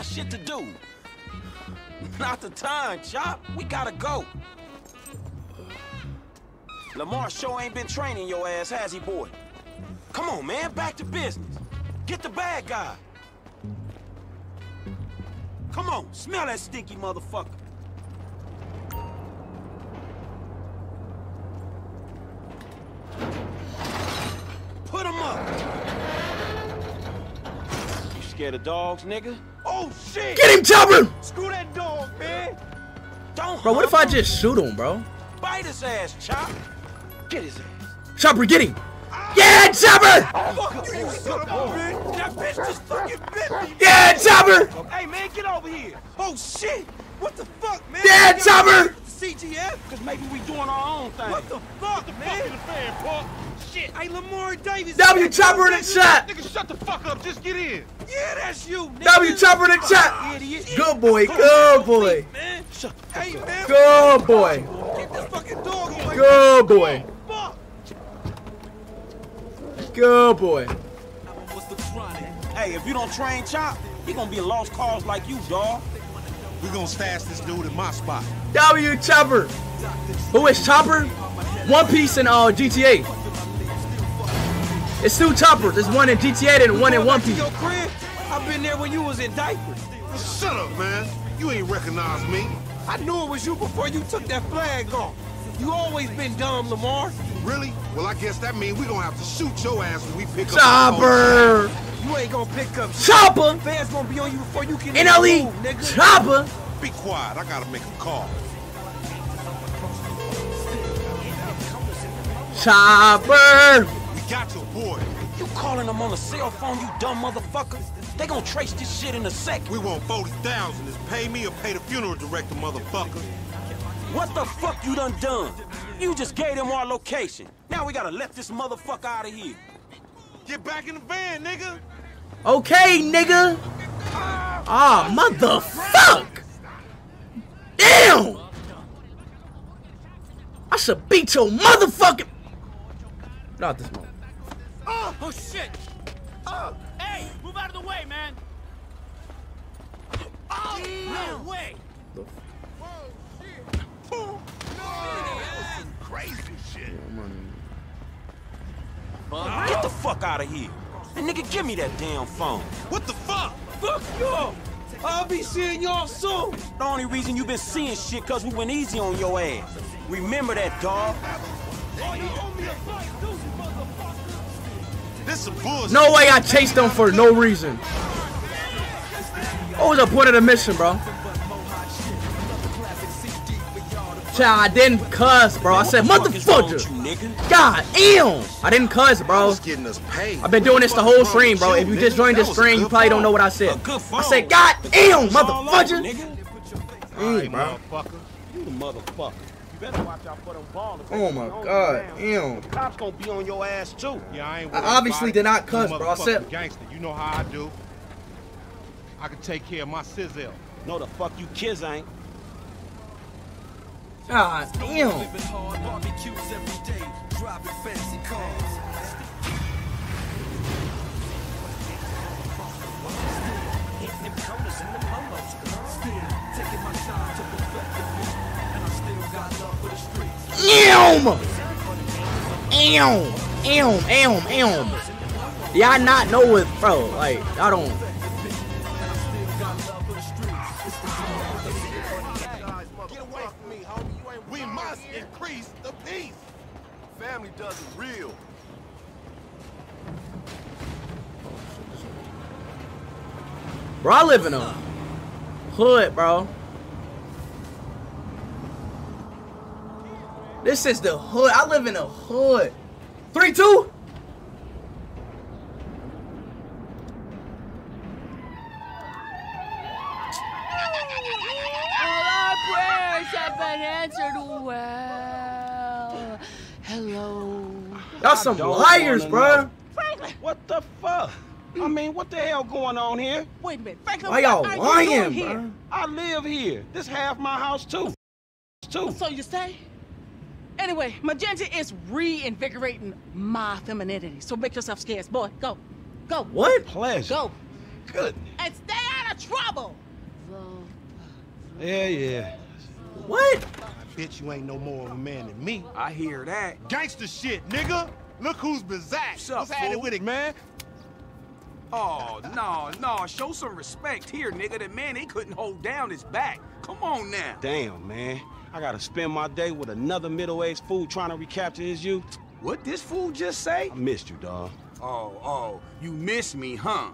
got shit to do. Not the time, Chop. We gotta go. Lamar sure ain't been training your ass, has he, boy? Come on, man. Back to business. Get the bad guy. Come on. Smell that stinky motherfucker. Put him up. You scared of dogs, nigga? Oh, shit! Get him, Chopper! Screw that dog, man! Don't Bro, what if I just shoot him, bro? bite his ass, Chop? Get his ass. Chopper, get him! Yeah, Chopper! Fuck you, you son of a bitch! That bitch just fucking bit me! Yeah, Chopper! Hey, man, get over here! Oh, shit! What the fuck, man? Yeah, Chopper! go to CGF? Cause maybe we doing our own thing. What the fuck, man? Fuck the fan, Paul. Shit, hey, Lamar Davis. W Chopper in the shot! Nigga, shut the fuck up. Just get in. Yeah, that's you, nigga. W Chopper in the shot! Idiot. Good boy, good boy. Hey, man. Good boy. Get this fucking dog away. Good boy. Good boy. Hey, if you don't train Chop, he gonna be a lost cause like you, dog. We gonna stash this dude in my spot. W Chopper. Who is Chopper? One Piece in uh, GTA. It's two Choppers. There's one in GTA and one in One Piece. Your crib? I've been there when you was in diapers. Shut up, man. You ain't recognize me. I knew it was you before you took that flag off. You always been dumb, Lamar. Really? Well, I guess that means we gonna have to shoot your ass when we pick up. Chopper. You ain't gonna pick up. Chopper. Fans gonna be on you before you can NLE. even move, nigga. Chopper. Be quiet. I gotta make a call. Chopper. We got your boy. You calling them on a cell phone, you dumb motherfucker? They gonna trace this shit in a second. We want 40,000. Is pay me or pay the funeral director, motherfucker. What the fuck you done done? You just gave them our location. Now we gotta let this motherfucker out of here. Get back in the van, nigga. Okay, nigga. Ah, motherfuck. Damn. I should beat your motherfucking. Not this moment. Oh, oh shit! Oh, hey, move out of the way, man! Oh, no way! Crazy shit. Get the fuck out of here. And nigga, give me that damn phone. What the fuck? Fuck you! I'll be seeing y'all soon. The only reason you been seeing shit cause we went easy on your ass. Remember that, dog. This some bullshit. No way I chased them for no reason. What was the point of the mission, bro? Child, I didn't cuss, bro. I said, motherfucker. God damn. I didn't cuss, bro. getting us paid. I've been doing this the whole stream, bro. If you just joined the stream, you probably don't know what I said. I said, God damn, motherfucker. Hey, bro. You motherfucker. You better watch out for them Ballas. Oh my god, damn. The cops gonna be on your ass too. Yeah, I ain't I worried obviously about it. did not You cuss, bro. I said- gangster. You know how I do. I can take care of my sizzle. No, the fuck you kids ain't. God damn. Ew! Ew! Ew! Ew! Ew! Y'all not know what, bro. Like, I don't. Get away from me, homie. You ain't we must increase the peace. Family does it real. Bro, I live in a hood, bro. This is the hood. I live in a hood. Three, two. All our prayers have been answered well. Hello. Y'all some liars, bro. know. What the fuck? I mean, what the hell going on here? Wait a minute, Franklin. Why y'all lying, you doing here? bro? I live here. This half my house too. Too. So you say? Anyway, Magenta is reinvigorating my femininity. So make yourself scarce, boy. Go, go. What? Pleasure. Go Good. and stay out of trouble. Yeah, yeah. What? I bet you ain't no more of a man than me. I hear that. Gangster shit, nigga. Look who's bizarre. What's up, What's happening fool? with it, man? Oh, no, no. Show some respect here, nigga. The man, he couldn't hold down his back. Come on now. Damn, man. I gotta spend my day with another middle-aged fool trying to recapture his youth. What this fool just say? I missed you, dog. Oh, oh, you miss me, huh?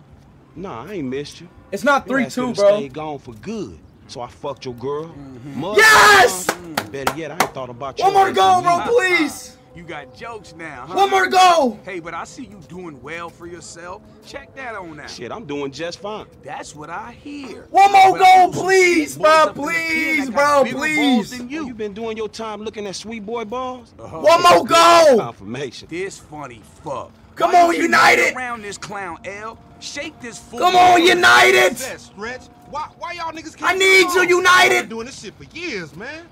Nah, I ain't missed you. It's not three, ass two, bro. Stayed gone for good. So I fucked your girl. Mm-hmm. Mother- Yes! Better yet, I ain't thought about you. One more goal, bro, please. You got jokes now, huh? One more go! Hey, but I see you doing well for yourself. Check that on out. Shit, I'm doing just fine. That's what I hear. One more But I goal, know some please, bro. up in the pen Please, bro. got bigger balls Please. than You. You. been doing your time looking at sweet boy balls? Uh-huh. One more go! Confirmation. This funny fuck. Come Why on, you United. Around this clown, L. Shake this fool. Come on, United. Stretch. Why, why y'all niggas can't I need you, United. I've been doing this shit for years, man.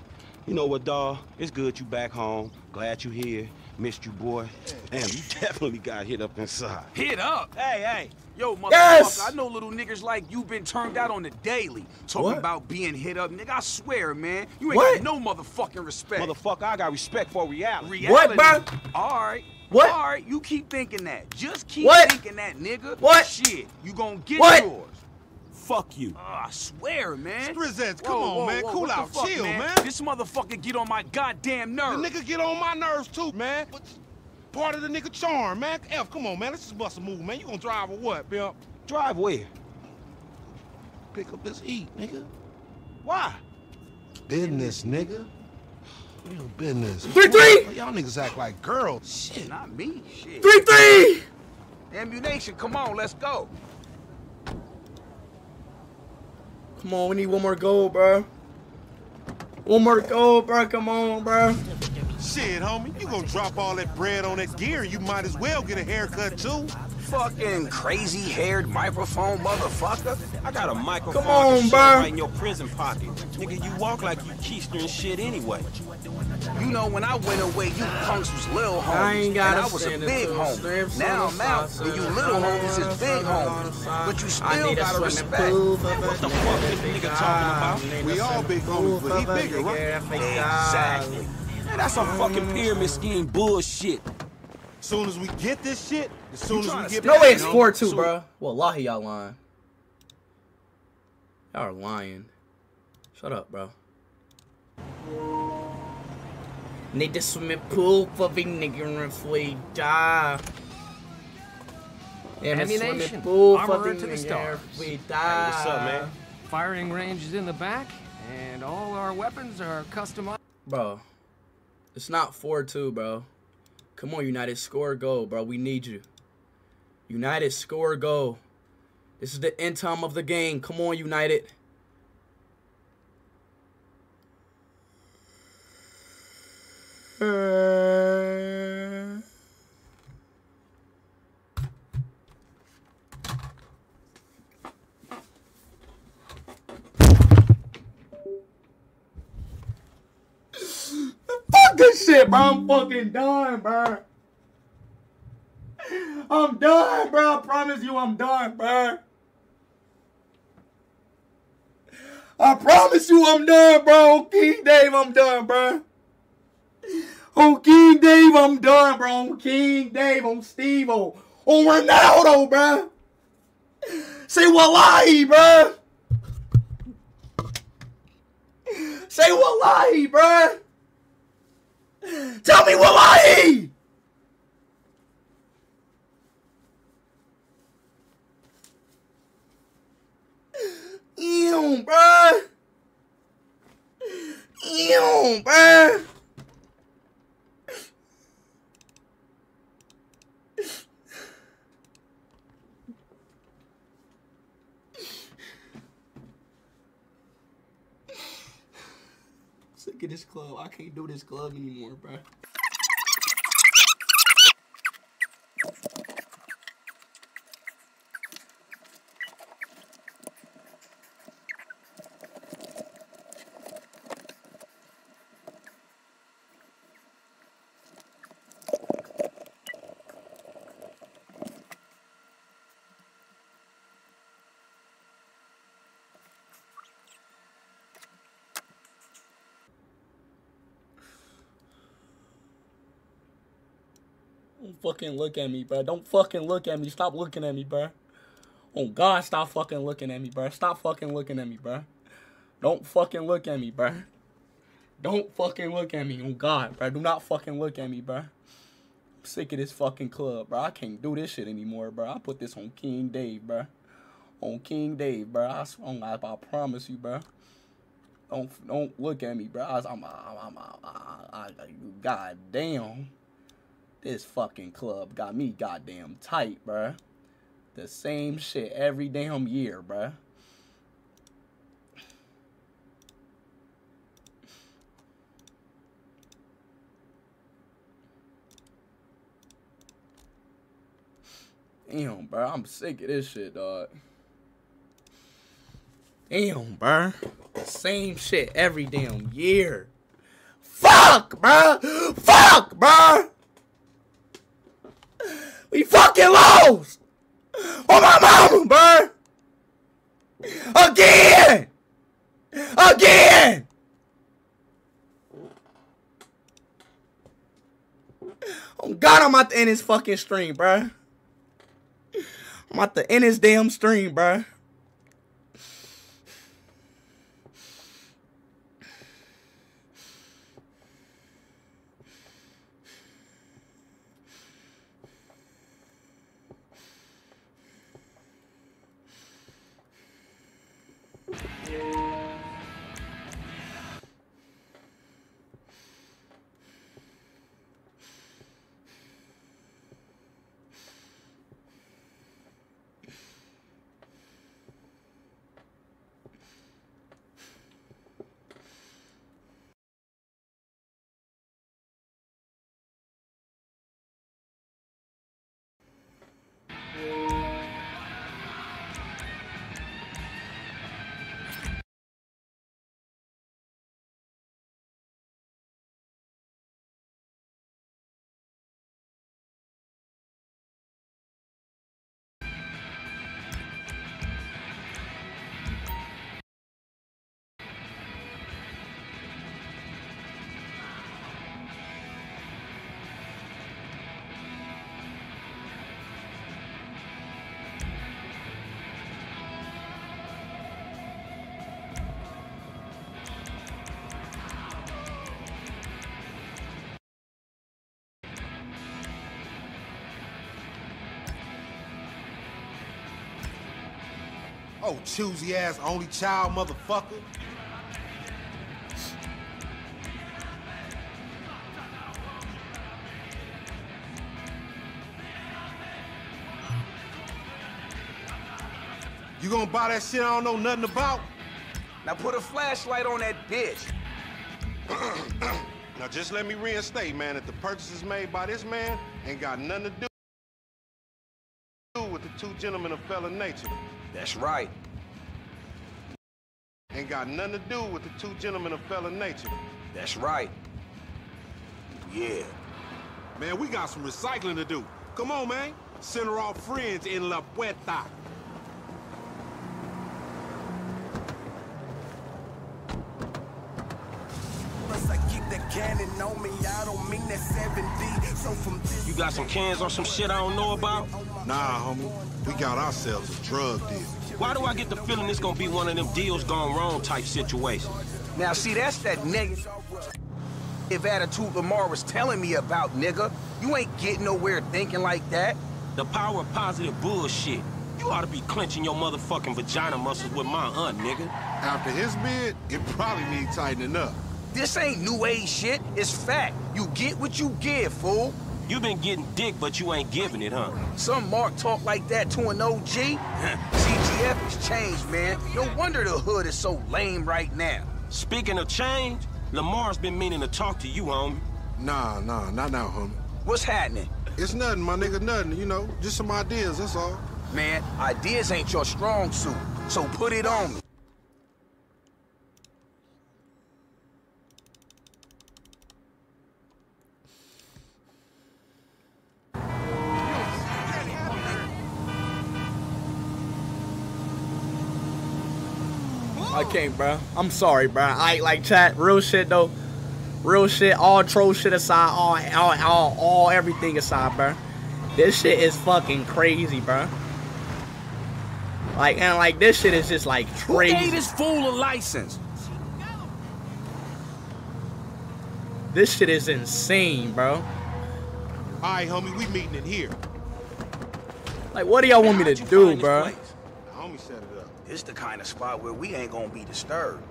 You know what, dawg? It's good you back home. Glad you here. Missed you, boy. Damn, you (laughs) definitely got hit up inside. Hit up. Hey, hey. Yo, motherfucker, Yes. I know little niggas like you been turned out on the daily. Talking What? about being hit up, nigga. I swear, man. You ain't What? got no motherfucking respect. Motherfucker, I got respect for reality. reality. What, bro? All right. What? All right, you keep thinking that. Just keep What? thinking that, nigga. What? Shit, you gonna get What? yours. Fuck you. Oh, I swear, man. Strizzettes, come Whoa, on, whoa, man. whoa, Cool what out. fuck, Chill, man. This motherfucker get on my goddamn nerves. The nerves. nigga get on my nerves too, man. But part of the nigga charm, man. F, come on, man. Let's just bust a move, man. You gonna drive or what, pimp? Drive where? Pick up this heat, nigga. Why? Business, nigga. Real business. Three, three. Y'all niggas act like girls. Shit. Not me. Shit. Three, three. Ammunition, come on, let's go. Come on, we need one more goal, bro. One more goal, bro. Come on, bro. Shit, homie. You gonna drop all that bread on that gear, you might as well get a haircut too. Fucking crazy haired microphone motherfucker. I got a microphone Come on, right in your prison pocket. Nigga, you walk like you keister and shit anyway. You know when I went away, you punks was little homies. I ain't gotta and I was a big homie. Now I'm out, and you little homies is big suck on the homies. But you still gotta respect. What the the fuck this nigga talking about? We all big homies, but he bigger, right? Exactly. Man, that's some fucking pyramid scheme bullshit. Soon as we get this shit, as soon as we tryna get No way, it's you know, four two, soon- bro. Wallahi, y'all lying. Y'all are lying. Shut up, bro. Need the swimming pool for the nigger if we die. And the swimming Ammunition. pool for Armorer the to the nigger stars. if we die. what's up, man? Firing range is in the back, and all our weapons are customized. Bro, it's not 4-2, bro. Come on, United, score a goal, bro. We need you. United, score a goal. This is the end time of the game. Come on, United. Uh... Fuck this shit, bro. I'm fucking done, bro. I'm done, bro. I promise you I'm done, bro. I promise you I'm done, bro. King Dave, I'm done, bro. On King Dave, I'm done, bro. On King Dave, on Steve, on Ronaldo, bro. Say wallahi, bro. Say wallahi, bro. Tell me wallahi. Ew, bruh. Ew, bruh. Sick of this club. I can't do this club anymore, bruh. Don't fucking look at me, bro. Don't fucking look at me. Stop looking at me, bro. Oh God, stop fucking looking at me, bro. Stop fucking looking at me, bro. Don't fucking look at me, bro. Don't fucking look at me. Oh God, bro. Do not fucking look at me, bro. I'm sick of this fucking club, bro. I can't do this shit anymore, bro. I put this on King Dave, bro. On King Dave, bro. I, swear, oh, I, I promise you, bro. Don't don't look at me, bro. I, I'm, I'm, I'm, I'm, I, I, God damn. This fucking club got me goddamn tight, bruh. The same shit every damn year, bruh. Damn, bro. I'm sick of this shit, dog. Damn, bro. Same shit every damn year. Fuck, bro. Fuck, bro. We fucking lost. Oh my mama, bro. Again. Again. Oh God, I'm about to end this fucking stream, bro. I'm about to end this damn stream, bro. Oh, choosy ass only child motherfucker. You gonna buy that shit I don't know nothing about? Now put a flashlight on that bitch. (clears throat) now just let me reinstate, man, that the purchases made by this man ain't got nothing to do with the two gentlemen of felon nature. That's right. Ain't got nothing to do with the two gentlemen of felon nature. That's right. Yeah. Man, we got some recycling to do. Come on, man. Send her off friends in La Puerta. You got some cans or some shit I don't know about? Nah, homie. We got ourselves a drug deal. Why do I get the feeling this gonna be one of them deals gone wrong type situations? Now, see, that's that negative if attitude Lamar was telling me about, nigga. You ain't getting nowhere thinking like that. The power of positive bullshit. You ought to be clenching your motherfucking vagina muscles with my aunt, nigga. After his bid, it probably need tightening up. This ain't new age shit. It's fact. You get what you give, fool. You been getting dick, but you ain't giving it, huh? Some Mark talk like that to an OG? (laughs) CGF has changed, man. No wonder the hood is so lame right now. Speaking of change, Lamar's been meaning to talk to you, homie. Nah, nah, not now, homie. What's happening? It's nothing, my nigga, nothing, you know. Just some ideas, that's all. Man, ideas ain't your strong suit, so put it on me. I can't, bro. I'm sorry, bro. I like chat. Real shit though. Real shit. All troll shit aside. All, all, all, all everything aside, bro. This shit is fucking crazy, bro. Like and like this shit is just like crazy. Who gave this fool a license? This shit is insane, bro. All right, homie, we meeting in here. Like, what do y'all want me to do, bro? Homie set it up. This the kind of spot where we ain't gonna be disturbed.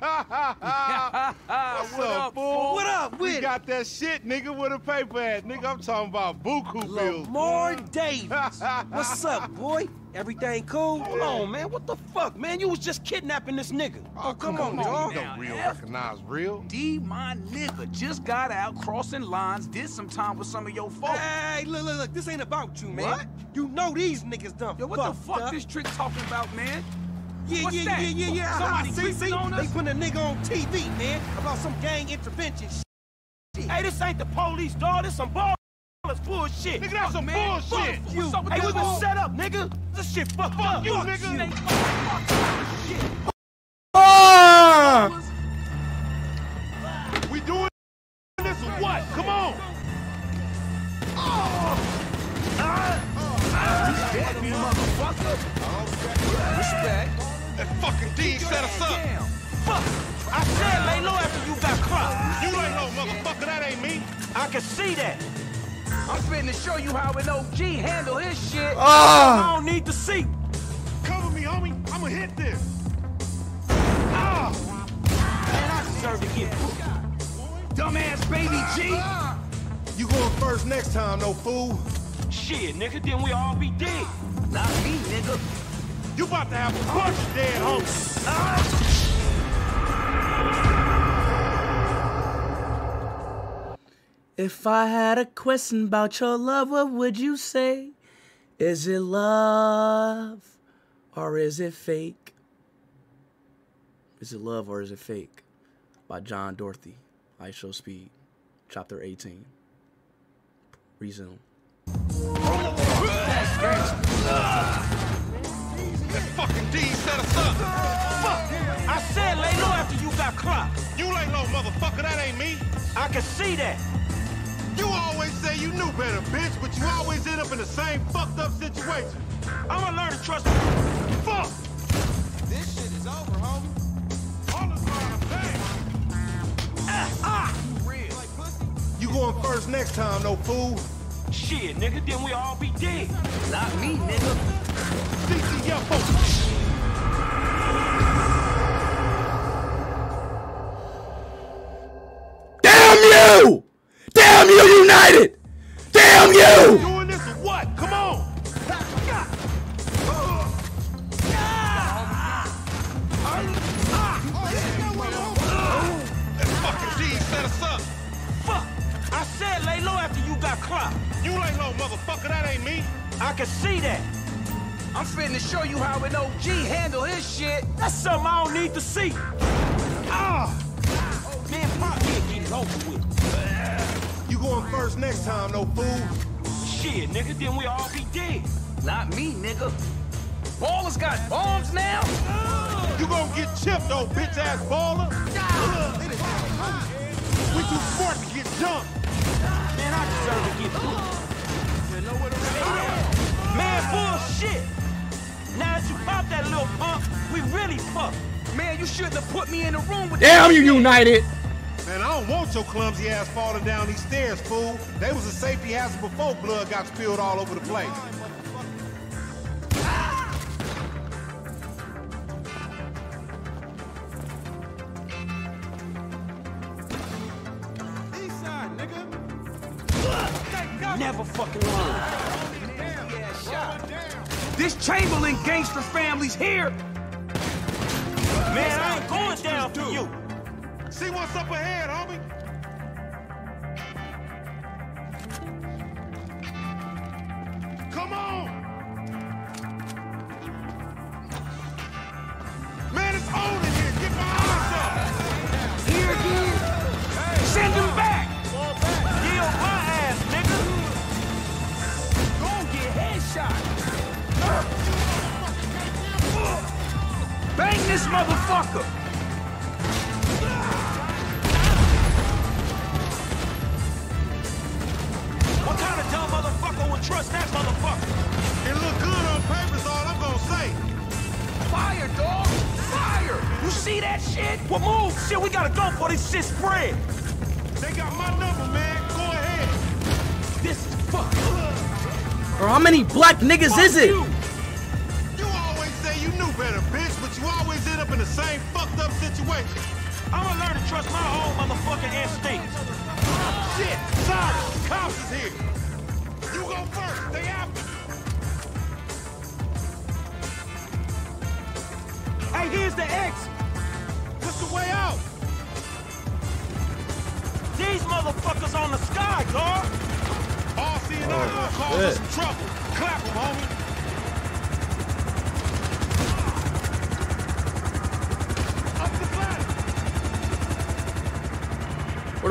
(laughs) What's What up, up, fool? fool? What up We got that shit, nigga, with a paper at. Nigga, I'm talking about buku bills. Lamar Davis. (laughs) What's up, boy? Everything cool? Come on, man. What the fuck, man? You was just kidnapping this nigga. Oh, oh come, on, dog. Don't real recognize real. D, my nigga, just got out crossing lines, did some time with some of your folks. Hey, look, look, look. This ain't about you, man. What? You know these niggas done Yo, what the fucked fuck up. this trick talking about, man? Yeah, What's yeah, that? yeah, yeah, yeah. Somebody see, see? on us? They put a nigga on TV, man, about some gang intervention shit. Hey, this ain't the police, dog. This some ball. That's bullshit. Nigga, that's some man. bullshit. Fuck You-. Hey, Hey, we been set up, nigga. This shit fucked Fuck up. you, Fuck nigga. Ah! We doing this or what? Come on. Ah. Ah. Respect. Me, motherfucker. Respect. That fucking D set us up. Fuck. I said lay low after you got cropped. You ain't no motherfucker, that ain't me. I can see that. I'm finna show you how an OG handle his shit. Ah! I don't need to see. Cover me, homie. I'ma hit this. Ah! Man, I deserve to get Dumbass baby G. You going first next time, no fool. Shit, nigga, then we all be dead. Not me, nigga. You about to have a bunch of dead homies. If I had a question about your love, what would you say? Is it love or is it fake? Is it love or is it fake? By John Dorothy, I Show Speed, chapter 18. Reason. That fucking D set us up. Fuck! I said lay low after you got clocked. You ain't no motherfucker, that ain't me. I can see that. You always say you knew better, bitch, but you always end up in the same fucked up situation. I'ma learn to trust you. Fuck! This shit is over, homie. All the time, bang! Ah! You You going first next time, no fool. Shit, nigga, then we all be dead. Not me, nigga. Damn you! Damn you, United! Damn you! Doing this or what? Come on. Fucking G set us up. Fuck! I said lay low after you got clocked. You lay low, motherfucker. That ain't me. I can see that. I'm finna show you how an OG handle his shit. That's something I don't need to see. Ah! Man, pop here, get it over with. You going first next time, no fool. Shit, nigga, then we all be dead. Not me, nigga. Ballas got bombs now? You gonna get chipped, old bitch ass Balla. We too smart to get jumped. Man, I deserve to get through. Man, bullshit. Now that you pop that little pump, we really fucked. Man, you shouldn't have put me in the room with Damn you, United! Man, I don't want your clumsy ass falling down these stairs, fool. They was a safety hazard before blood got spilled all over the place. Never fucking learn. This Chamberlain gangster family's here. Man, I ain't going down for you. See what's up ahead, homie. Niggas is it?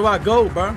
I go, bro?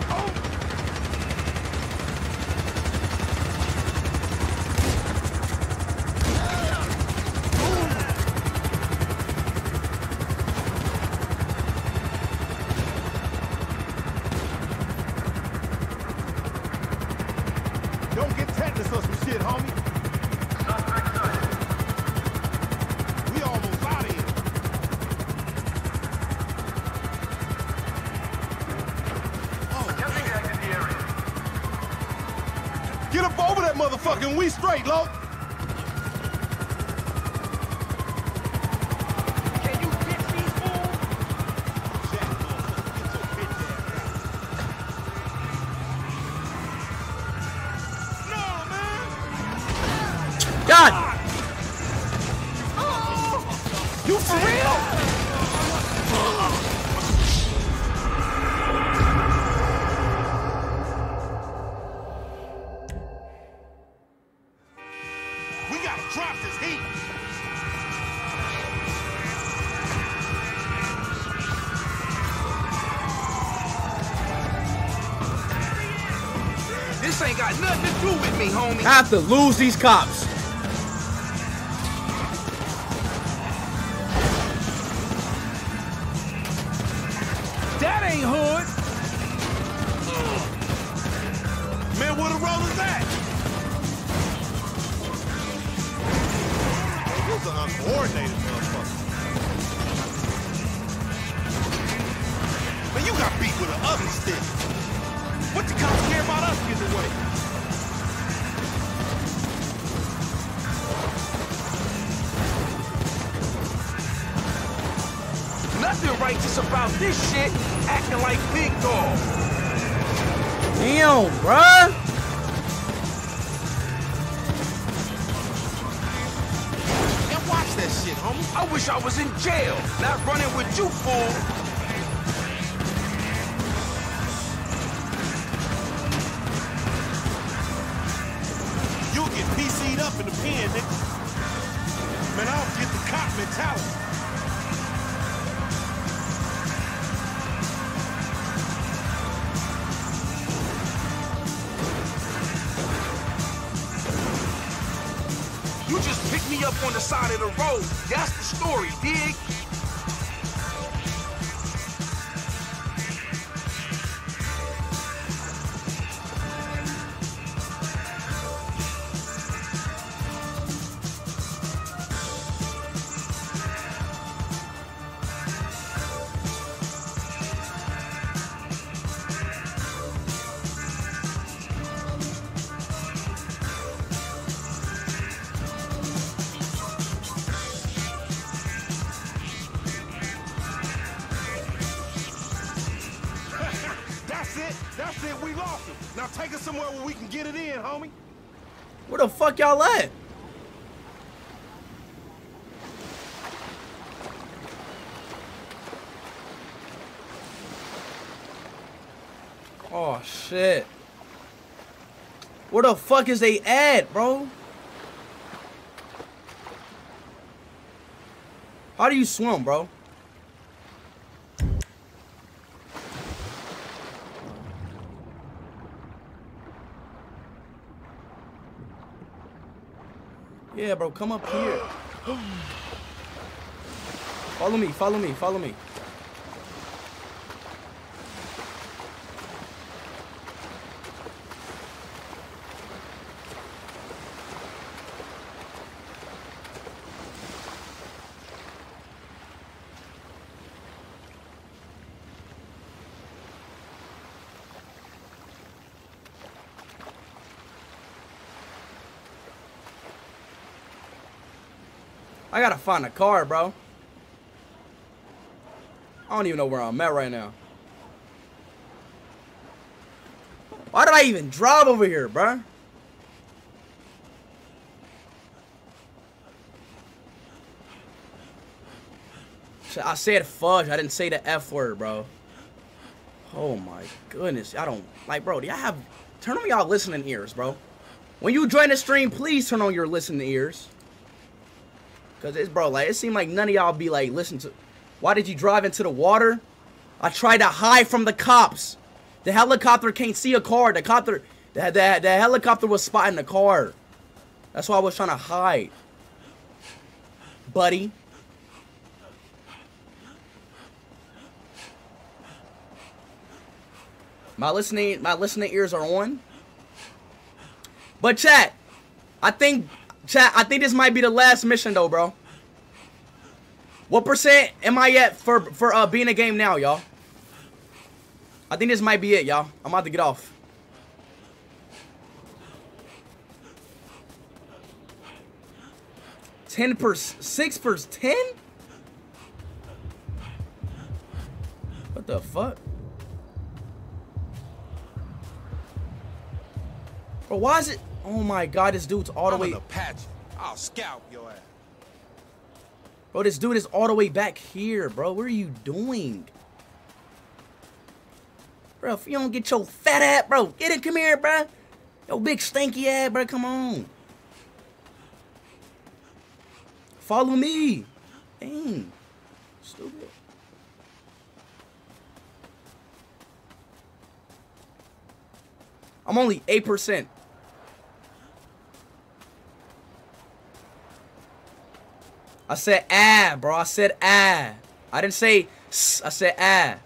Have to lose these cops. Fuck is they at, bro? How do you swim, bro? Yeah, bro, come up here. (gasps) Follow me, follow me, follow me. I gotta find a car, bro. I don't even know where I'm at right now. Why did I even drive over here, bro? I said fudge. I didn't say the F word, bro. Oh my goodness. I don't like, bro. Do y'all have turn on y'all listening ears, bro? When you join the stream, please turn on your listening ears. Cause it's bro, like it seemed like none of y'all be like, listen to. Why did you drive into the water? I tried to hide from the cops. The helicopter can't see a car. The copter, the, the, the helicopter was spotting the car. That's why I was trying to hide, buddy. My listening, my listening ears are on. But chat, I think Chat, I think this might be the last mission though, bro. What percent am I at for for uh being a game now, y'all? I think this might be it, y'all. I'm about to get off. Ten per six per ten? What the fuck? Bro, why is it? Oh my god, this dude's all the way. Apache. I'll scalp your ass. Bro, this dude is all the way back here, bro. What are you doing? Bro, if you don't get your fat ass, bro, get it, come here, bro. Yo, big stinky ass, bro, come on. Follow me. Dang. Stupid. I'm only 8%. I said ah, bro. I said ah. I didn't say s. I said ah.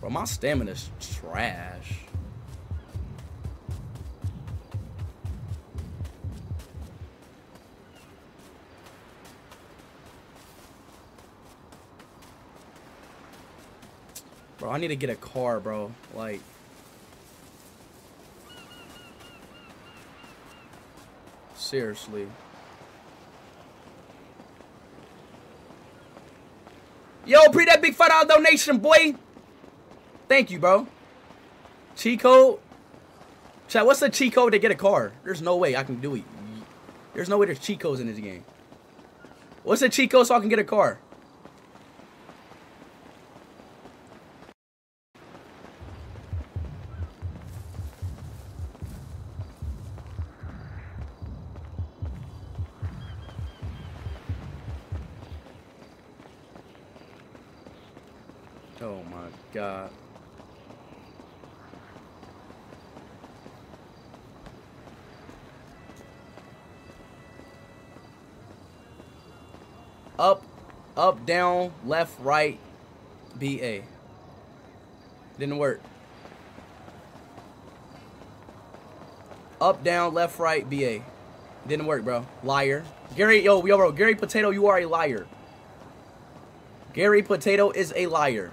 Bro, my stamina's trash. Bro, I need to get a car, bro. Like. seriously. Yo, pre that big five dollar donation, boy. Thank you, bro. Cheat code. Chat, what's the cheat code to get a car? There's no way I can do it. There's no way there's cheat codes in this game. What's the cheat code so I can get a car? Oh god. Up, up, down, left, right, BA. Didn't work. Up, down, left, right, BA. Didn't work, bro. Liar. Gary, yo, yo, bro. Gary Potato, you are a liar. Gary Potato is a liar.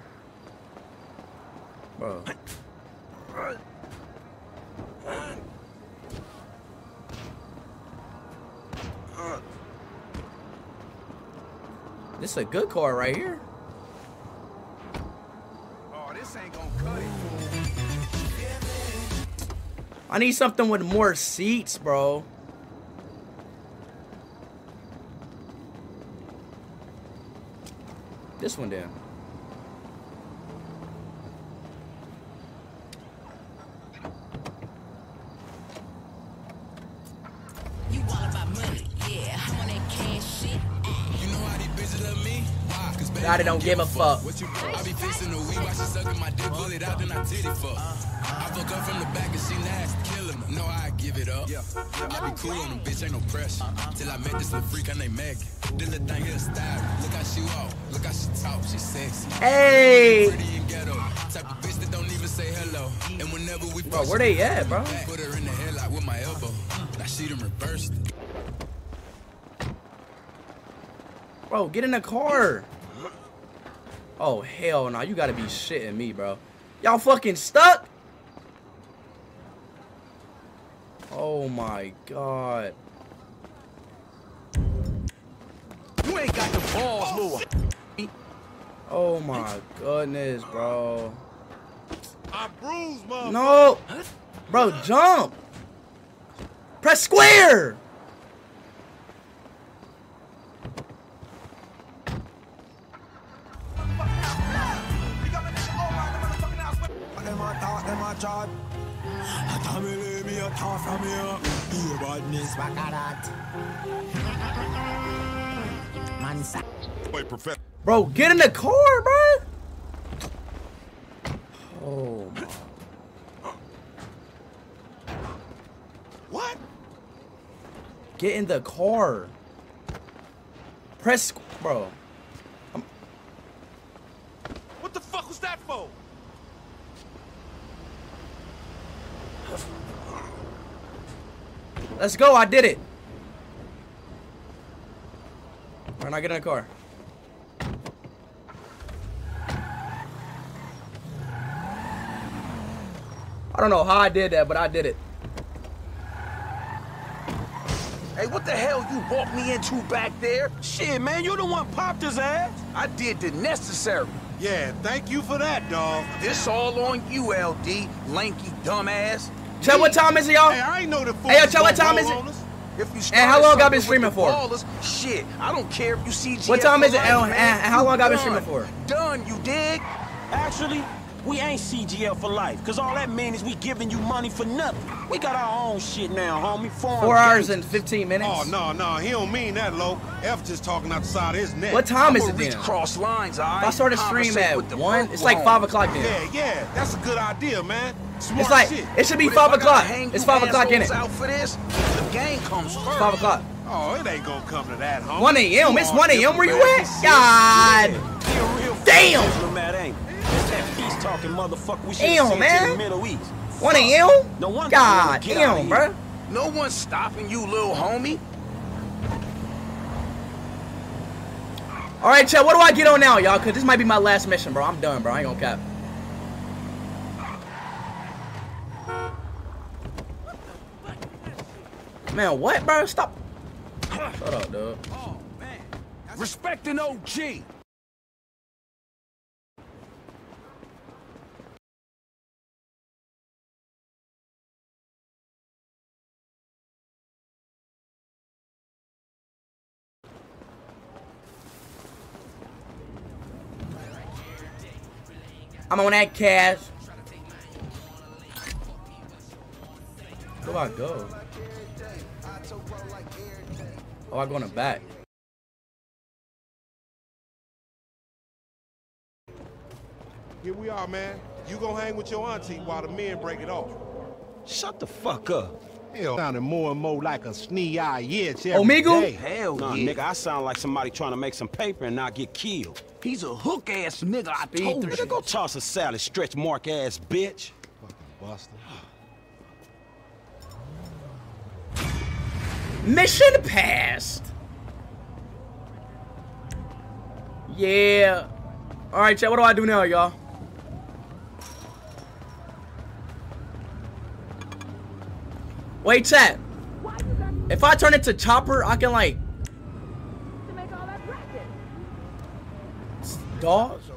This is a good car right here. Oh, this ain't gonna cut it. I need something with more seats, bro. This one then. God, I don't give a fuck. What you I be fixing the weed while she sucking my dick, pull it out, then I titty fuck. I fuck her from the back and she nasty, killing her. No, I give it up. Yeah, I be cool on them, bitch, ain't no pressure. Till I met this little freak, her name Meg. This little thing here style. Look how she walk, look how she talk, she sexy. Hey. Pretty and ghetto. Type of bitch that don't even say hello. And whenever we Bro, where they at, bro? Put her in the headlock with my elbow. Now she done reversed. Bro, get in the car. Oh, hell no. You gotta be shitting me, bro. Y'all fucking stuck? Oh my god. You ain't got the balls, Lua. Oh my goodness, bro. I bruised, mother. No. Bro, jump. Press square. Chat. I tell me leave me a talk from here. You badness, back at that. Man, Wait, Professor. Bro, get in the car, bro. Oh my. What? Get in the car. Press, bro. What the fuck was that for? Let's go. I did it. Alright, now get in the car. I don't know how I did that, but I did it. Hey, what the hell you walked me into back there? Shit, man, you the one popped his ass. I did the necessary. Yeah, thank you for that, dog. This all on you, LD, lanky dumbass. Chat, what time is it, y'all? Hey, I ain't know the Hey, yo, chat, what time is it? If you And how long I been streaming for? Ballers, shit, I don't care if you see What time is it, oh, and- and how long I been streaming for? Done, you dig? Actually, we ain't CGF for life, cause all that means is we giving you money for nothing. We got our own shit now, homie. Foreign Four hours gangsters. and 15 minutes. Oh, no, no, he don't mean that, Lo. F just talking out the side of his neck. What time is I'ma it reach then? cross lines, all right? If I start a stream at with 1, it's like 5 o'clock then. Yeah, yeah, that's a good idea, man. Smart It's like, shit. it should be But 5 o'clock. It's 5 o'clock in it. assholes out for this, the game comes first. 5 o'clock. Oh, it ain't gonna come to that, homie. 1 a.m. It's 1 a.m. Where you at? man. God. He Damn. Talking motherfucker. We should Damn, send to man. the Middle East. 1 a.m.? No wonder God you wanna get out of damn, bruh. No one's stopping you, little homie. All right, chat. What do I get on now, y'all? Cause this might be my last mission, bro. I'm done, bro. I ain't gonna cap. Man, what, bro? Stop. Shut up, dude. Oh, Respect an OG. I'm on that cash. Where do I go? Oh, I go in the back. Here we are, man. You gonna hang with your auntie while the men break it off. Shut the fuck up. Hell, sounding more and more like a snee-eye itch every Omegle? day. Hell nah, yeah. nigga, I sound like somebody trying to make some paper and not get killed. He's a hook ass nigga, I told you. Nigga, go toss a salad, stretch mark ass bitch. Buster. Mission passed. Yeah. All right, chat. What do I do now, y'all? Wait, chat. If I turn it to chopper, I can like. Dog.